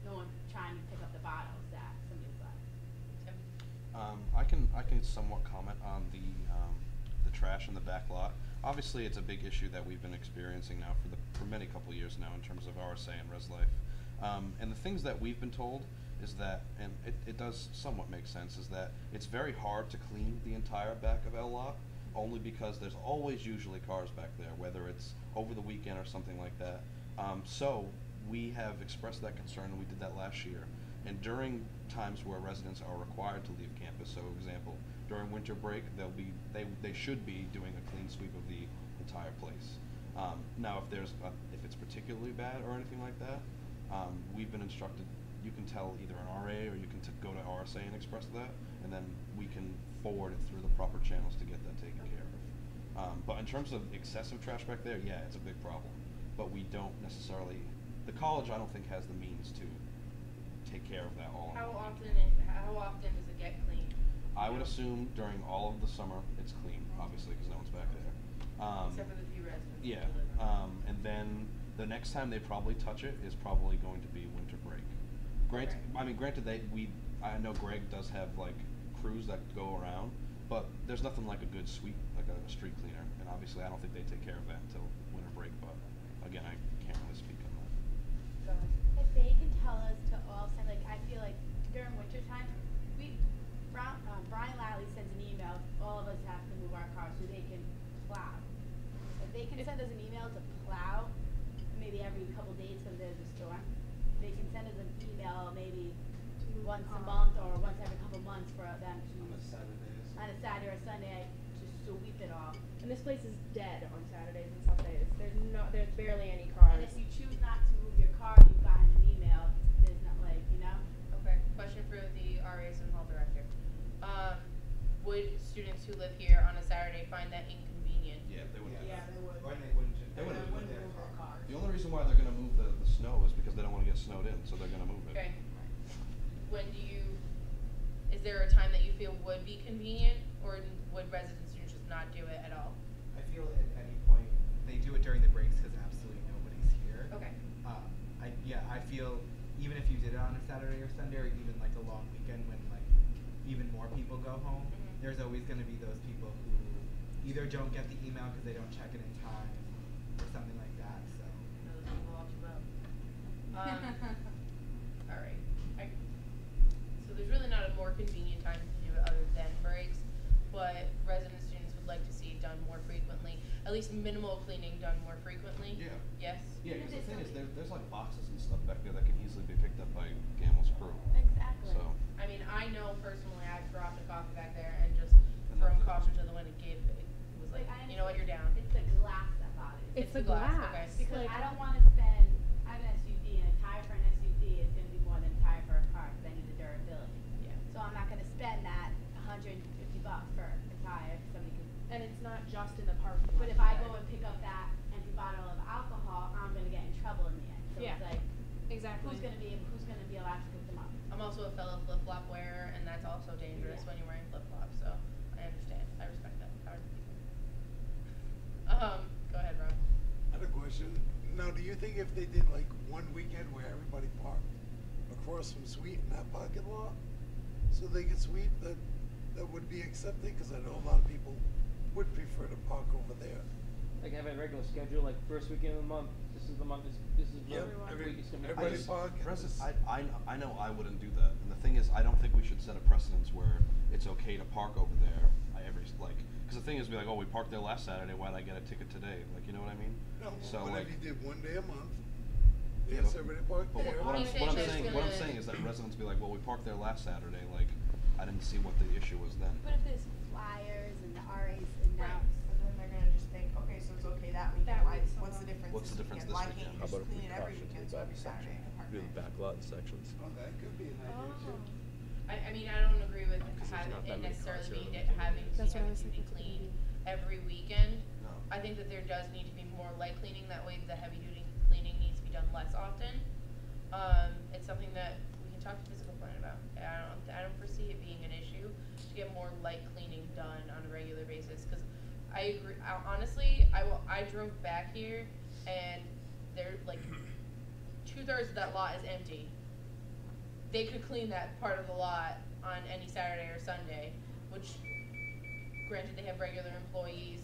no one trying to pick up the bottles that somebody's left. Tim? Um, I can I can somewhat comment on the um, the trash in the back lot. Obviously, it's a big issue that we've been experiencing now for the for many couple years now in terms of RSA and Res Life. Um, and the things that we've been told is that, and it, it does somewhat make sense, is that it's very hard to clean the entire back of L lot, only because there's always usually cars back there, whether it's over the weekend or something like that. Um, so we have expressed that concern, and we did that last year. And during times where residents are required to leave campus, so for example, during winter break, they'll be they they should be doing a clean sweep of the entire place. Um, now, if there's a, if it's particularly bad or anything like that, um, we've been instructed. You can tell either an RA or you can go to RSA and express that, and then we can forward it through the proper channels to get that taken care of. Um, but in terms of excessive trash back there, yeah, it's a big problem. But we don't necessarily. The college, I don't think, has the means to take care of that all. How often how often does it get cleaned? I would assume during all of the summer it's clean, obviously, because no one's back there. Um, Except for the few residents. yeah, um, and then the next time they probably touch it is probably going to be winter break. Okay. I mean, granted, they we I know Greg does have like crews that go around, but there's nothing like a good sweep, like a, street cleaner, and obviously I don't think they take care of that until winter break. But again, I can't really speak on that. If they can tell us to all send, like, I feel like during winter time, we, Browne, uh, Brian Lally sends an email, all of us have to move our cars so they can plow. If they can send us an email to plow, maybe every couple days because there's a storm, they can send us an email maybe once a month or once every couple months for them to, On the Saturdays. on a Saturday or Sunday, to sweep it off. And this place is dead on Saturdays and Sundays. There's no, there's barely any cars. And if you choose not to move your car, you've gotten an email, there's not like, you know? Okay, question for the RAs and hall director. Um, would students who live here on a Saturday find that inconvenient? Yeah, they would. Yeah, they would. Or they wouldn't. ju- They wouldn't put move their move their car. cars. The only reason why they're going to move the, the snow is because they don't want to get snowed in, so they're going to move it. Okay. When do you, is there a time that you feel would be convenient, or would residents just not do it at all? I feel at any point they do it during the breaks because absolutely nobody's here. Okay. Um, I yeah, I feel even if you did it on a Saturday or Sunday or even like a long weekend when like even more people go home, Mhm. there's always going to be those people who either don't get the email because they don't check it in time or something like that. So Know the people all too well. Um, all right. I, so there's really not a more convenient time to do it other than breaks, but resident students would like to see it done more frequently, at least minimal cleaning done more frequently. Yeah. Yes. Yeah, Even because if the thing it's is, something- there, there's like boxes and stuff back there that can easily be picked up by Gamel's crew. Exactly. So, I mean, I know personally, I've dropped a coffee back there and just And thrown that's it. caution to the wind and gave it. It was like, I you know what, you're down. It's the glass that bothers me. It's the the glass, glass. okay. Because Like- I don't want to spend, I have an SUV and a tire for an SUV is going to be more than a tire for a car because I need the durability. Yeah. So I'm not going to spend that 150 bucks for a tire if somebody can. and it's not just in the parking lot. But if I either. go and pick up that empty bottle of alcohol gonna be, who's gonna be allowed to pick them up? I'm also a fellow flip flop wearer, and that's also dangerous Yeah. when you're wearing flip flops. So I understand. I respect that. Power to the people. Um, go ahead, Rob. I had a question. Now, do you think if they did like one weekend where everybody parked across from Sweet in that parking lot, so they could sweet that that would be accepted? Because I know a lot of people would prefer to park over there. Like have a regular schedule, like first weekend of the month, this is the month, this, this is the Yep, week every- it's gonna be. I everybody just, park and Resi- just- I, I, kn- I know I wouldn't do that, and the thing is, I don't think we should set a precedence where it's okay to park over there. I every like, because the thing is, be like, oh, we parked there last Saturday. Why'd I get a ticket today? Like, you know what I mean? No, So but like, if you did one day a month, Yeah, yes, but- everybody parked but there. what, what I'm, What what I'm I'm saying, saying what I'm is saying is that residents be like, well, we parked there last Saturday. Like, I didn't see what the issue was then. But if there's flyers and the RAs announce. But then they're gonna just think, okay, so it's okay that weekend, That why, week, what's the difference What's this the difference weekend? this Why can't weekend? you How just about if we clean it every caution to weekend, the so back every Saturday section? in the park Do the back lot sections. Oh, that could be an idea oh. too. I, I mean, I don't agree with there's having not that it many necessarily cars being here. that having to That's what I have was to be thinking. cleaned every weekend. No. I think that there does need to be more light cleaning. That way, the heavy duty cleaning needs to be done less often. Um, it's something that we can talk to physical plan about. I don't, I don't foresee it being an issue to get more light cleaning done on a regular basis. Because I agree. I, honestly, I, wa- I drove back here, and there like two thirds of that lot is empty they could clean that part of the lot on any Saturday or Sunday, which, granted, they have regular employees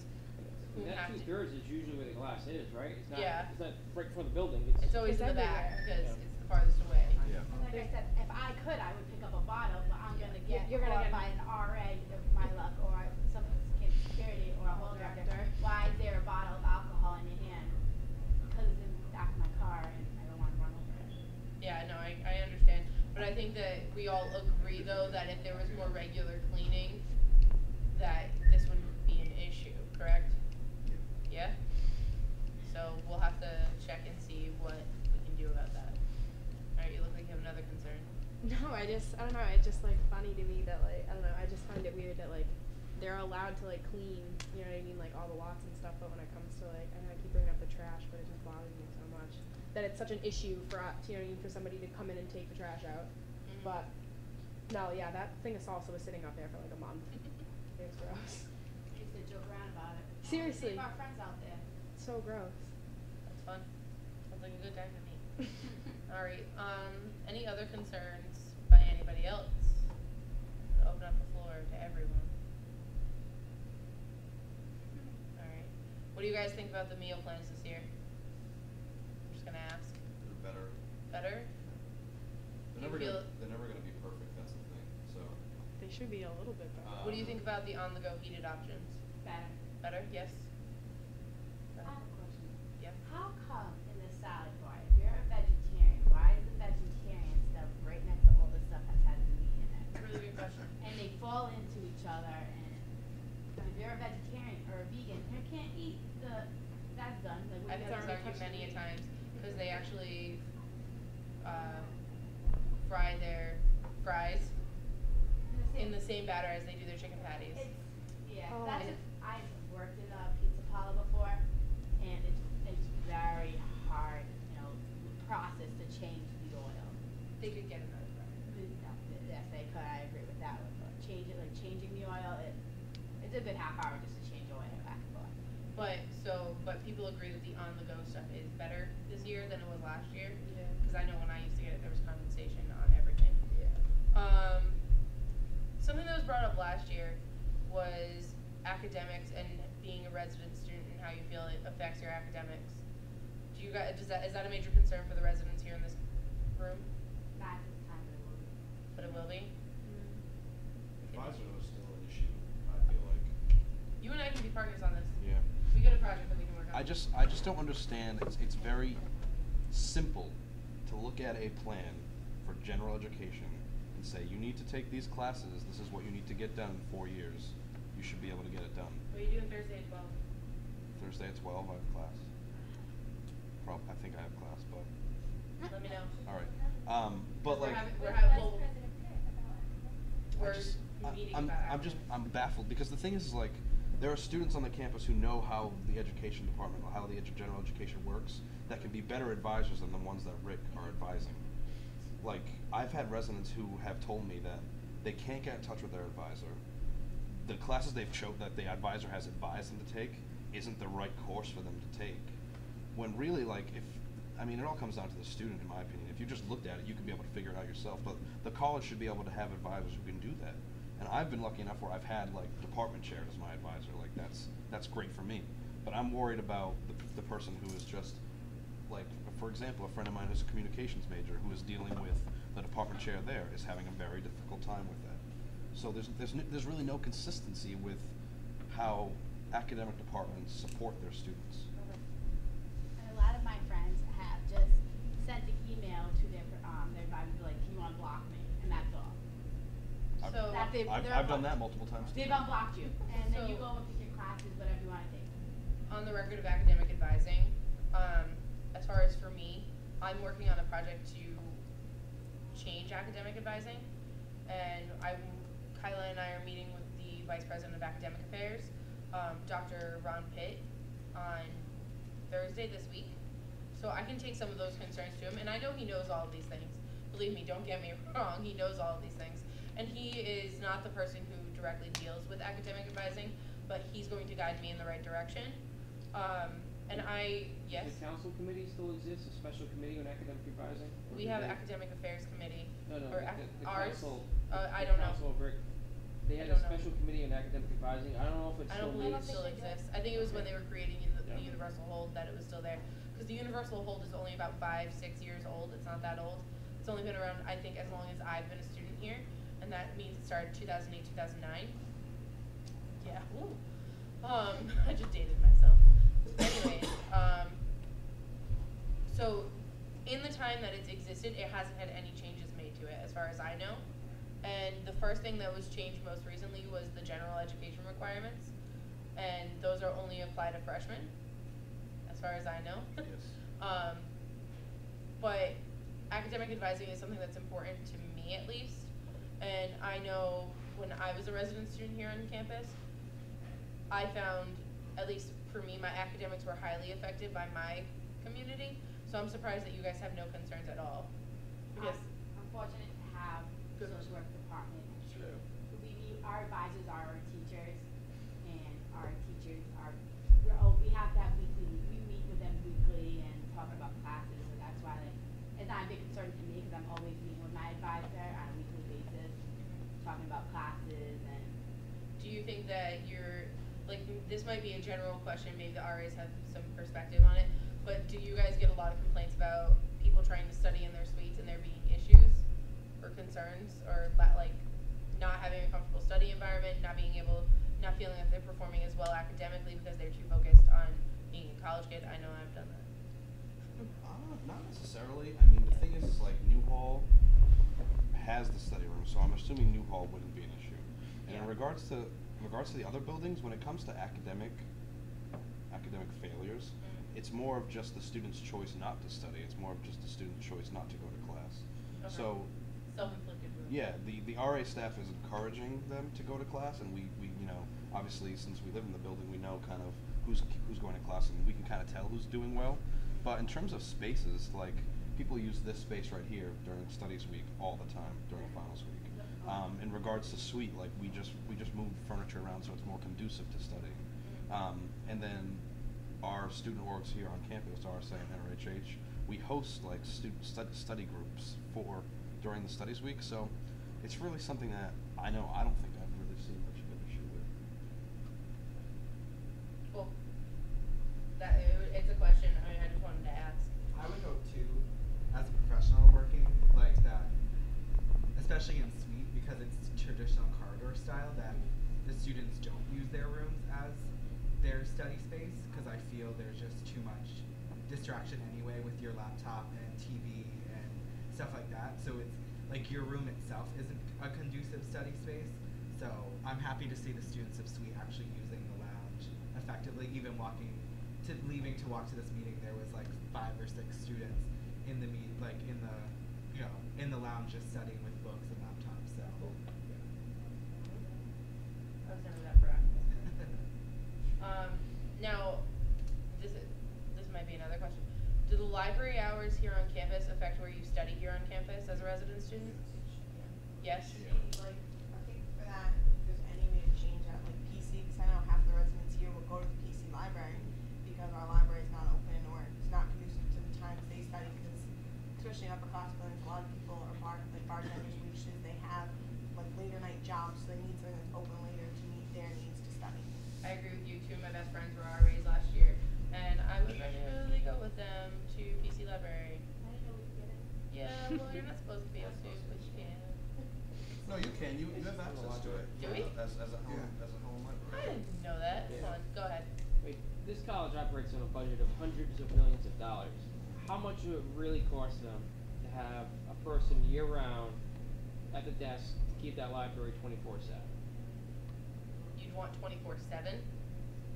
And that have two to. thirds is usually where the glass is, right? It's not, Yeah. it's not right in front of the building, it's. It's always It's in the back everywhere. because Yeah. it's the farthest away. Yeah. And like I said, if I could, I would pick up a bottle, but I'm gonna You're- get you're gonna caught get- by an RA of my luck, or some kid security, or a hall director. Why is there a bottle of alcohol in your hand? Because it's in the back of my car, and I don't wanna run over it. Yeah, no, I, I understand. But I think that we all agree, though, that if there was more regular cleaning, that this wouldn't be an issue, correct? Yeah? So we'll have to check and see what we can do about that. Alright, you look like you have another concern. No, I just I don't know. It's just like funny to me that like I don't know. I just find it weird that like they're allowed to like clean. You know what I mean? Like all the lots and stuff. But when it comes to like I know I keep bringing up the trash, but it just bothers me so much that it's such an issue for us. You know what I mean? For somebody to come in and take the trash out. Mhm. But no, yeah, that thing of salsa was sitting out there for like a month. it was gross. We used to joke around about it. Seriously. Save our friends out there. So gross. That's fun. Sounds like a good time to me. Alright, um, any other concerns by anybody else? Open up the floor to everyone. Alright, what do you guys think about the meal plans this year? I'm just gonna ask. They're better. Better? They're never gonna, they're never gonna be perfect. That's the thing. So. They should be a little bit better. Uh, What do you think about the on-the-go heated options? Better. Better, yes? I have a question. Yep. How come in the salad bar, if you're a vegetarian, why is the vegetarian stuff right next to all the stuff that has meat in it? Really good question. And they fall into each other and if you're a vegetarian or a vegan, you can't eat the, that's done, Like, I've you had guys this argument many a times, cause they actually, uh, fry their fries in the same batter as they do their chicken patties. It's, yeah, Oh. that's just, I've worked in a pizza parlor before, and it's, it's very hard, you know, process to change the oil. They could get another fry. No, Yes, they could, I agree with that one, but change it, like changing the oil, it, it's a good half hour just to change oil back and forth. But, so, but people agree that the on-the-go stuff is better this year than it was last year? Yeah. Cause I know when I used to get it, there was condensation on everything. Yeah. Um, something that was brought up last year was academics and being a resident student and how you feel it affects your academics. Do you guys, does that, is that a major concern for the residents here in this room? Not at this time, but it will be. But it will be? Advisor was still an issue. I feel like. You and I can be partners on this. Yeah. We got a project that we can work on. I just I just don't understand. It's it's very simple to look at a plan for general education and say you need to take these classes. This is what you need to get done in four years. You should be able to get it done. What are you doing Thursday at twelve? Thursday at twelve, I have class. Prob I think I have class, but Let me know. all right. Um, but We're like. having- we're having- well, President Pitt about We're I just, I, I'm, I'm just. I'm baffled because the thing is, is like, there are students on the campus who know how the education department, or how the general education works, that can be better advisors than the ones that Rick are advising. like I've had residents who have told me that they can't get in touch with their advisor. The classes they've cho- that the advisor has advised them to take isn't the right course for them to take. When really, like, if I mean, it all comes down to the student, in my opinion. If you just looked at it, you could be able to figure it out yourself. But the college should be able to have advisors who can do that. And I've been lucky enough where I've had like department chairs as my advisor. Like that's that's great for me. But I'm worried about the, the person who is just like, for example, a friend of mine who's a communications major who is dealing with the department chair there is having a very difficult time with that. So there's there's there's really no consistency with how academic departments support their students. And a lot of my friends have just sent an email to their um their advisor like, can you unblock me? And that's all. I've- So- That they, I've, they're I've done that multiple times. They've unblocked you, and then you So- go and pick your classes, whatever you wanna take. on the record of academic advising, um, as far as for me, I'm working on a project to change academic advising, and I'm Kyla and I are meeting with the vice president of academic affairs, um, Dr. Ron Pitt, on Thursday this week. So I can take some of those concerns to him, and I know he knows all of these things. Believe me, don't get me wrong, he knows all of these things. And he is not the person who directly deals with academic advising, but he's going to guide me in the right direction. Um, and I, yes, Does the council committee still exists, a special committee on academic advising? We have academic affairs committee. No, no, or the, the ours, council. uh, the I don't know. council of Rick- they had a don't know. special committee on academic advising, I don't know if it's I still don't believe it still think they do. exists. I think it was when they were creating the, the universal hold that it was still there. Because the universal hold is only about five, six years old. It's not that old. It's only been around, I think, as long as I've been a student here, and that means it started 2008, 2009. Yeah. Ooh. Um, I just dated myself. Anyways, um, so in the time that it's existed, it hasn't had any changes made to it, as far as I know. And the first thing that was changed most recently was the general education requirements, and those are only applied to freshmen, as far as I know. Yes. um, but academic advising is something that's important to me at least, and I know when I was a resident student here on campus, I found, at least for me, my academics were highly affected by my community. So I'm surprised that you guys have no concerns at all. Because I'm, I'm fortunate to have a Good. social work department. True. We, we, our advisors are our teachers, and our teachers are, we're, oh, we have to have weekly, we meet with them weekly and talk about classes, so that's why, like, it's not a big concern to me, cause I'm always meeting with my advisor on a weekly basis, talking about classes and, do you think that you're, like, m- this might be a general question, maybe the RAs have some perspective on it, but do you guys get a lot of complaints about people trying to study in their suites and there being issues or concerns or like not having a comfortable study environment, not being able, not feeling that they're performing as well academically because they're too focused on being a college kid? I know I've done that. Uh, not necessarily. I mean, the thing is, is like Newhall has the study room, so I'm assuming Newhall wouldn't be an issue. And in regards to in regards to the other buildings, when it comes to academic academic failures, it's more of just the student's choice not to study. It's more of just the student's choice not to go to class. Okay. So Self-inflicted yeah, the, the RA staff is encouraging them to go to class, and we, we you know obviously since we live in the building, we know kind of who's who's going to class, and we can kind of tell who's doing well. But in terms of spaces, like people use this space right here during studies week all the time during finals week. Um, in regards to Sweet, like we just we just moved furniture around so it's more conducive to studying. Um, and then our student orgs here on campus, RSA and NRHH, we host like student stud- study groups for during the studies week. So it's really something that I know I don't think I've really seen much of an issue with. Cool. That, it, it's a question, I mean, I just wanted to ask. I would hope too, as a professional working like that, especially in Sweet because it's traditional corridor style, that the students don't use their rooms as their study space because I feel there's just too much distraction anyway with your laptop and TV and stuff like that. So it's like your room itself isn't a conducive study space. So I'm happy to see the students of Sweet actually using the lounge effectively. Even walking to leaving to walk to this meeting, there was like five or six students in the meet, like in the, you know, in the lounge just studying with books and laptops. So. I was never that proactive. Um, now, this is, this might be another question. Do the library hours here on campus affect where you study here on campus as a resident student? Yes? Like, I think for that, there's any way to change that, like PC, because I know half the residents here will go to the PC library because our library is not open or it's not conducive to the times they study because especially upperclassmen, a lot of people are bar, like bartenders, waitresses, they have like later night jobs, so they need something that's open later to meet their needs to study. I agree with you. Two of my best friends were RAs last year, and I would regularly go with them to PC library. I didn't know we could get it. Yeah, well, you're not supposed to be able to, but you can. No, you can, you, you have access to it. Do we? As, as a home, Yeah. as a home I library. didn't know that. Yeah. Come on, go ahead. Wait, this college operates on a budget of hundreds of millions of dollars. How much would it really cost them to have a person year round at the desk to keep that library twenty four seven? You'd want twenty-four seven?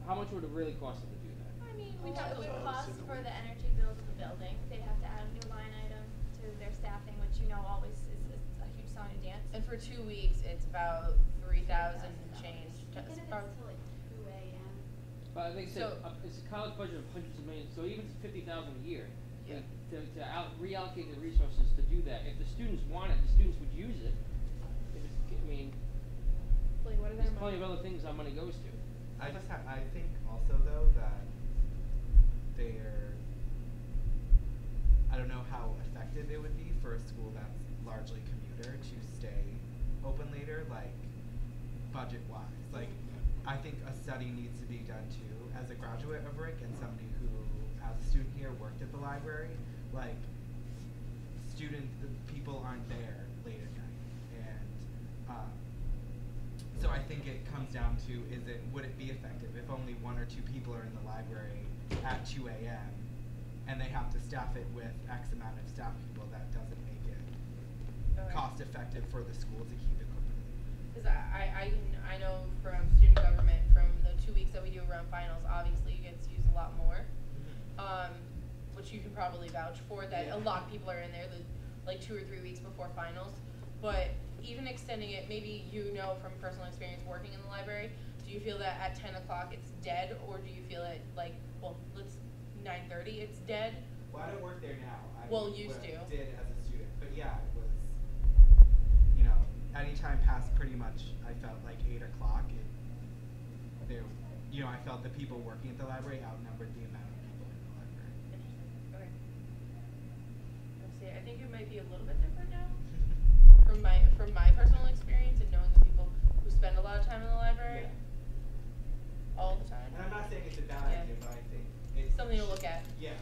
How much would it really cost them to do that? I mean, we'd Oh, have, it would so cost it's in the for the energy bills of the building, they'd have to add a new line item to their staffing, which you know always is, is a huge song and dance. And for two weeks, it's about three thousand change. We Just did it until like two AM. But like I think So- uh, it's a college budget of hundreds of millions, so even fifty thousand a year. Yeah. To, to out, reallocate the resources to do that, if the students want it, the students would use it. If it's, I mean, Like, what are there's plenty of other things that money goes to. I just have, I think also though that they're, I don't know how effective it would be for a school that's largely commuter to stay open later, like budget wise. Like, I think a study needs to be done too, as a graduate of Rick and somebody who, as a student here, worked at the library, like, student, the people aren't there late at night, and, um, so I think it comes down to, is it, would it be effective if only one or two people are in the library at two AM, and they have to staff it with X amount of staff people, that doesn't make it Okay. cost effective for the school to keep it open. Cause I, I, I I know from student government, from the two weeks that we do around finals, obviously it gets used a lot more. Um, which you can probably vouch for, that a lot of people are in there the, like two or three weeks before finals. But even extending it, maybe you know from personal experience working in the library, do you feel that at ten o'clock it's dead, or do you feel it like, well, let's, nine thirty, it's dead? Well, I don't work there now. I Well, used to. Did as a student, but yeah, it was. You know, anytime past pretty much, I felt like eight o'clock. It, there, you know, I felt the people working at the library outnumbered the amount of people in the library. Interesting, okay. Let's I think it might be a little bit different now, from my, from my personal experience and knowing the people who spend a lot of time in the library, Yeah. all the time. And I'm not saying it's a bad Yeah. idea, but I think it's Something to look at, Yeah.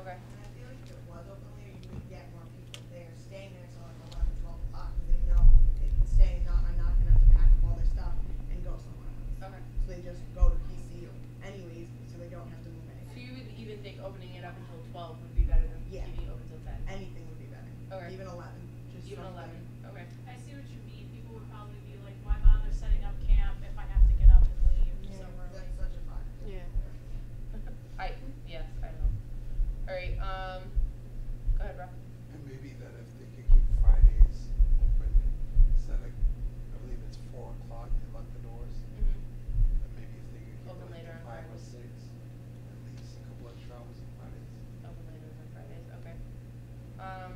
okay. And I feel like if it was open later, you would get more people there, staying there till like eleven, twelve o'clock, cause they know they can stay, not, I'm not gonna have to pack up all their stuff and go somewhere else. Okay. So they just go to PC anyways, so they don't have to move So anything. you would even think opening it up until twelve would be better than Yeah. keeping it open till ten? Anything would be better. Okay. Even eleven, just Even something. eleven, okay. I see what you mean. People would probably be like, why bother setting up camp if I have to get up and leave Yeah, so early? that's such a fact. Yeah. I, yes, I know. Alright, um, go ahead, Rob. And maybe that if they could keep Fridays open, instead of, I believe it's four o'clock, they lock the doors. Mm-hmm. And maybe if they could keep Open it like later till on five or Fridays. six, at least a couple extra hours on Fridays. Open later on Fridays, okay. Um,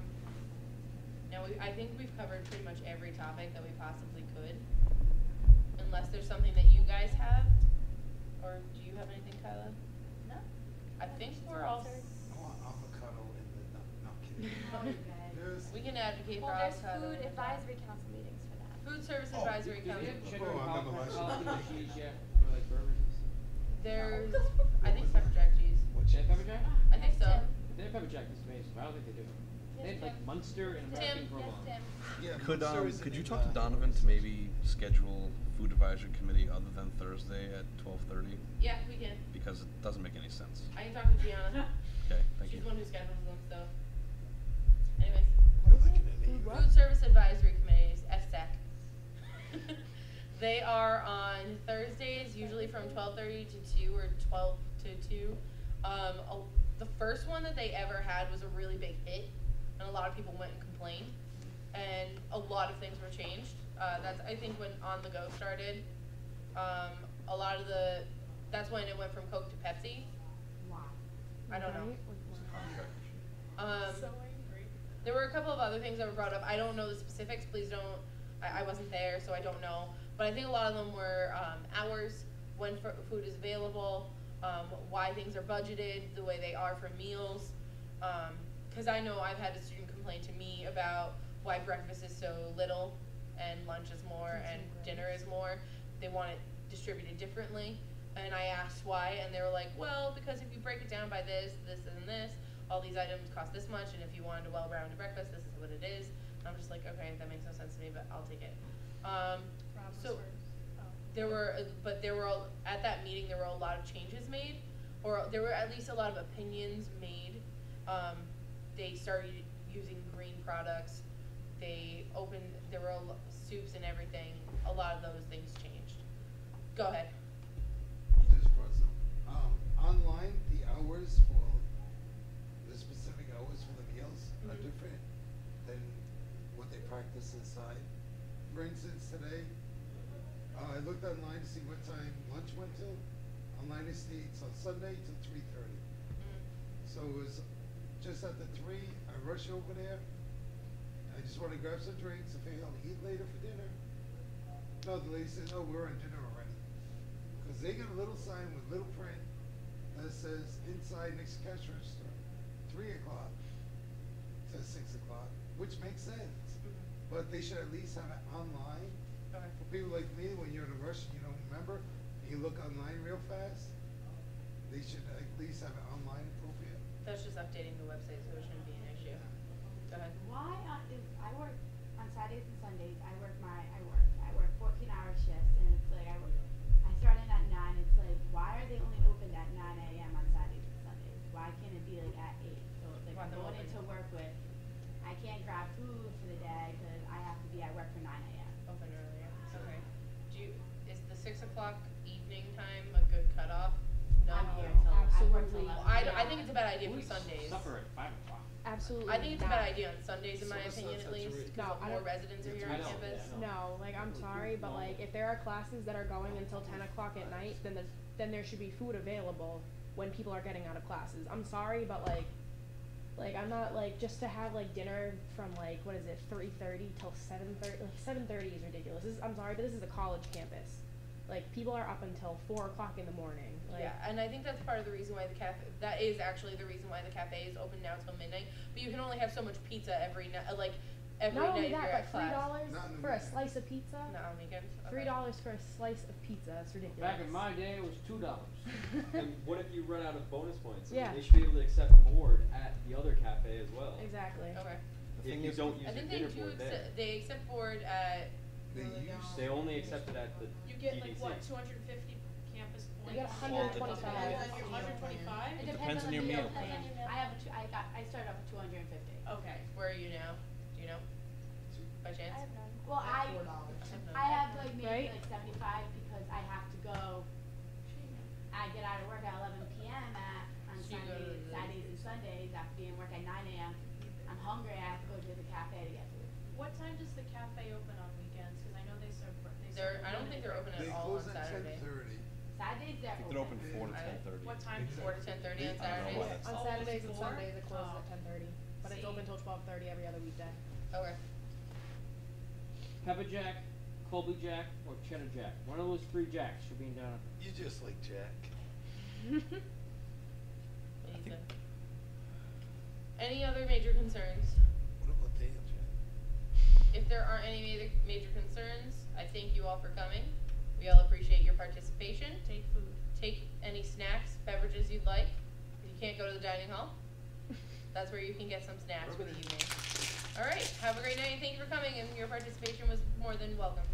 now we, I think we've covered pretty much every topic that we possibly could. Unless there's something that you guys have, or do you have anything, Kyla? No? I think we're all, s- I want avocado in the, no, no, I'm kidding. Oh, okay. There's, we can advocate for Well, there's avocado. food advisory council meetings for that. Food service Oh, advisory Do they council. have Oh, cheddar I'm and nonetheless- jalapeno cheese yet for like burgers and stuff? There's, I think pepper jack cheese. What's They have pepper jack? I think so. Tim. If they have pepper jack, it's amazing. I don't think they do. They Yes, like Munster and Tim, American Yes. Tim. Yeah, Could, Munster um, isn't could you in, talk to uh, Donovan to maybe schedule food advisory committee other than Thursday at twelve thirty? Yeah, we can. Because it doesn't make any sense. I can talk to Gianna. Okay, thank She's you. the one who schedules them, so. Anyways. I it in the Food Service Advisory Committees, FSEC. they are on Thursdays, usually from twelve thirty to two or twelve to two. Um, a- the first one that they ever had was a really big hit, and a lot of people went and complained, and a lot of things were changed. Uh, that's I think when On the Go started. Um, a lot of the, that's when it went from Coke to Pepsi. Wow. I don't know. Right? Like, wow. contract. Um, there were a couple of other things that were brought up. I don't know the specifics. Please don't. I, I wasn't there, so I don't know. But I think a lot of them were um, hours, when f- food is available, um, why things are budgeted the way they are for meals. Because I know I've had a student complain to me about why breakfast is so little and lunch is more and dinner is more. They want it distributed differently. And I asked why, and they were like, well, because if you break it down by this, this, and this, all these items cost this much, and if you wanted a well-rounded breakfast, this is what it is. And I'm just like, okay, that makes no sense to me, but I'll take it. Um, so. Oh. there were, but there were a- at that meeting there were a lot of changes made, or there were at least a lot of opinions made. Um, they started using green products. They opened. There were soups and everything. A lot of those things changed. Go ahead. You just brought some. Um, online, the hours for, the specific hours for the meals are Mhm. different than what they practice inside. For instance, today, uh, I looked online to see what time lunch went till. Online it states on Sunday till three thirty. So it was just after three, I rush over there. I just wanna grab some drinks, if I'll eat later for dinner. No, the lady said, no, oh, we're on dinner already. Cause they got a little sign with little print that says inside next to cash register, three o'clock to six o'clock, which makes sense. But they should at least have it online. For people like me, when you're in a rush and you don't remember, you look online real fast, they should at least have it online. That's just updating the website, so it shouldn't be an issue. Go ahead. Why uh, is I work on Saturdays and Sundays? Absolutely. I think it's a bad idea on Sundays, in my that's opinion, at such a least, risk. No, because I more don't- residents are here I on know, campus. yeah, I. No, like I'm sorry, but like if there are classes that are going until ten o'clock at night, then there's, then there should be food available when people are getting out of classes. I'm sorry, but like, like I'm not like just to have like dinner from like what is it three thirty till seven thirty. Like seven thirty is ridiculous. This is, I'm sorry, but this is a college campus. Like people are up until four o'clock in the morning. Like, Yeah, and I think that's part of the reason why the cafe, that is actually the reason why the cafe is open now till midnight. But you can only have so much pizza every night, uh, like, every Not only night if that, you're but at three class. dollars Not in the for a slice of pizza. Not on weekends? Three dollars for a slice of pizza. That's ridiculous. Back in my day, it was two dollars. And what if you run out of bonus points? I mean, Yeah. They should be able to accept board at the other cafe as well. exactly. Okay. The If you don't use I think they dinner do, accept- they accept board at, They No, they don't. They only accept it at the You get like DDC. what, two hundred and fifty campus points? get Well, 125. depends. Hundred twenty-five? It depends on your meal plan. I have a two, I got I started off with two hundred and fifty. Okay. where are you now? Do you know? By chance? I have none. Well, I Four dollars. I have like maybe Right? like seventy five because I have to go. I get out of work at eleven p.m. at on So you go to Sundays, the- Saturdays and Sundays. After being work at nine a.m. I'm hungry. I have to go to the cafe to get food. What time does the cafe open on weekends? Cause I know they serve, br- they serve. They're, I don't think they're open They at all on close at Saturday. thirty. Saturdays they're open. think they're open four to I- ten thirty. What time? Four to ten thirty on I don't know Saturdays? why that's- On Oh, Saturdays and before? Sundays it closes Oh. at ten thirty, but it's See. open till twelve thirty every other weekday. Okay. Pepper Jack, Colby Jack, or Cheddar Jack. One of those three Jacks should be in down. You just like Jack. What do you think- think? Any other major concerns? What about Dale, Jack? If there aren't any major, major concerns, I thank you all for coming. We all appreciate your participation. Take food. Take any snacks, beverages you'd like. If you can't go to the dining hall, that's where you can get some snacks for the evening. All right, have a great night and thank you for coming and your participation was more than welcome.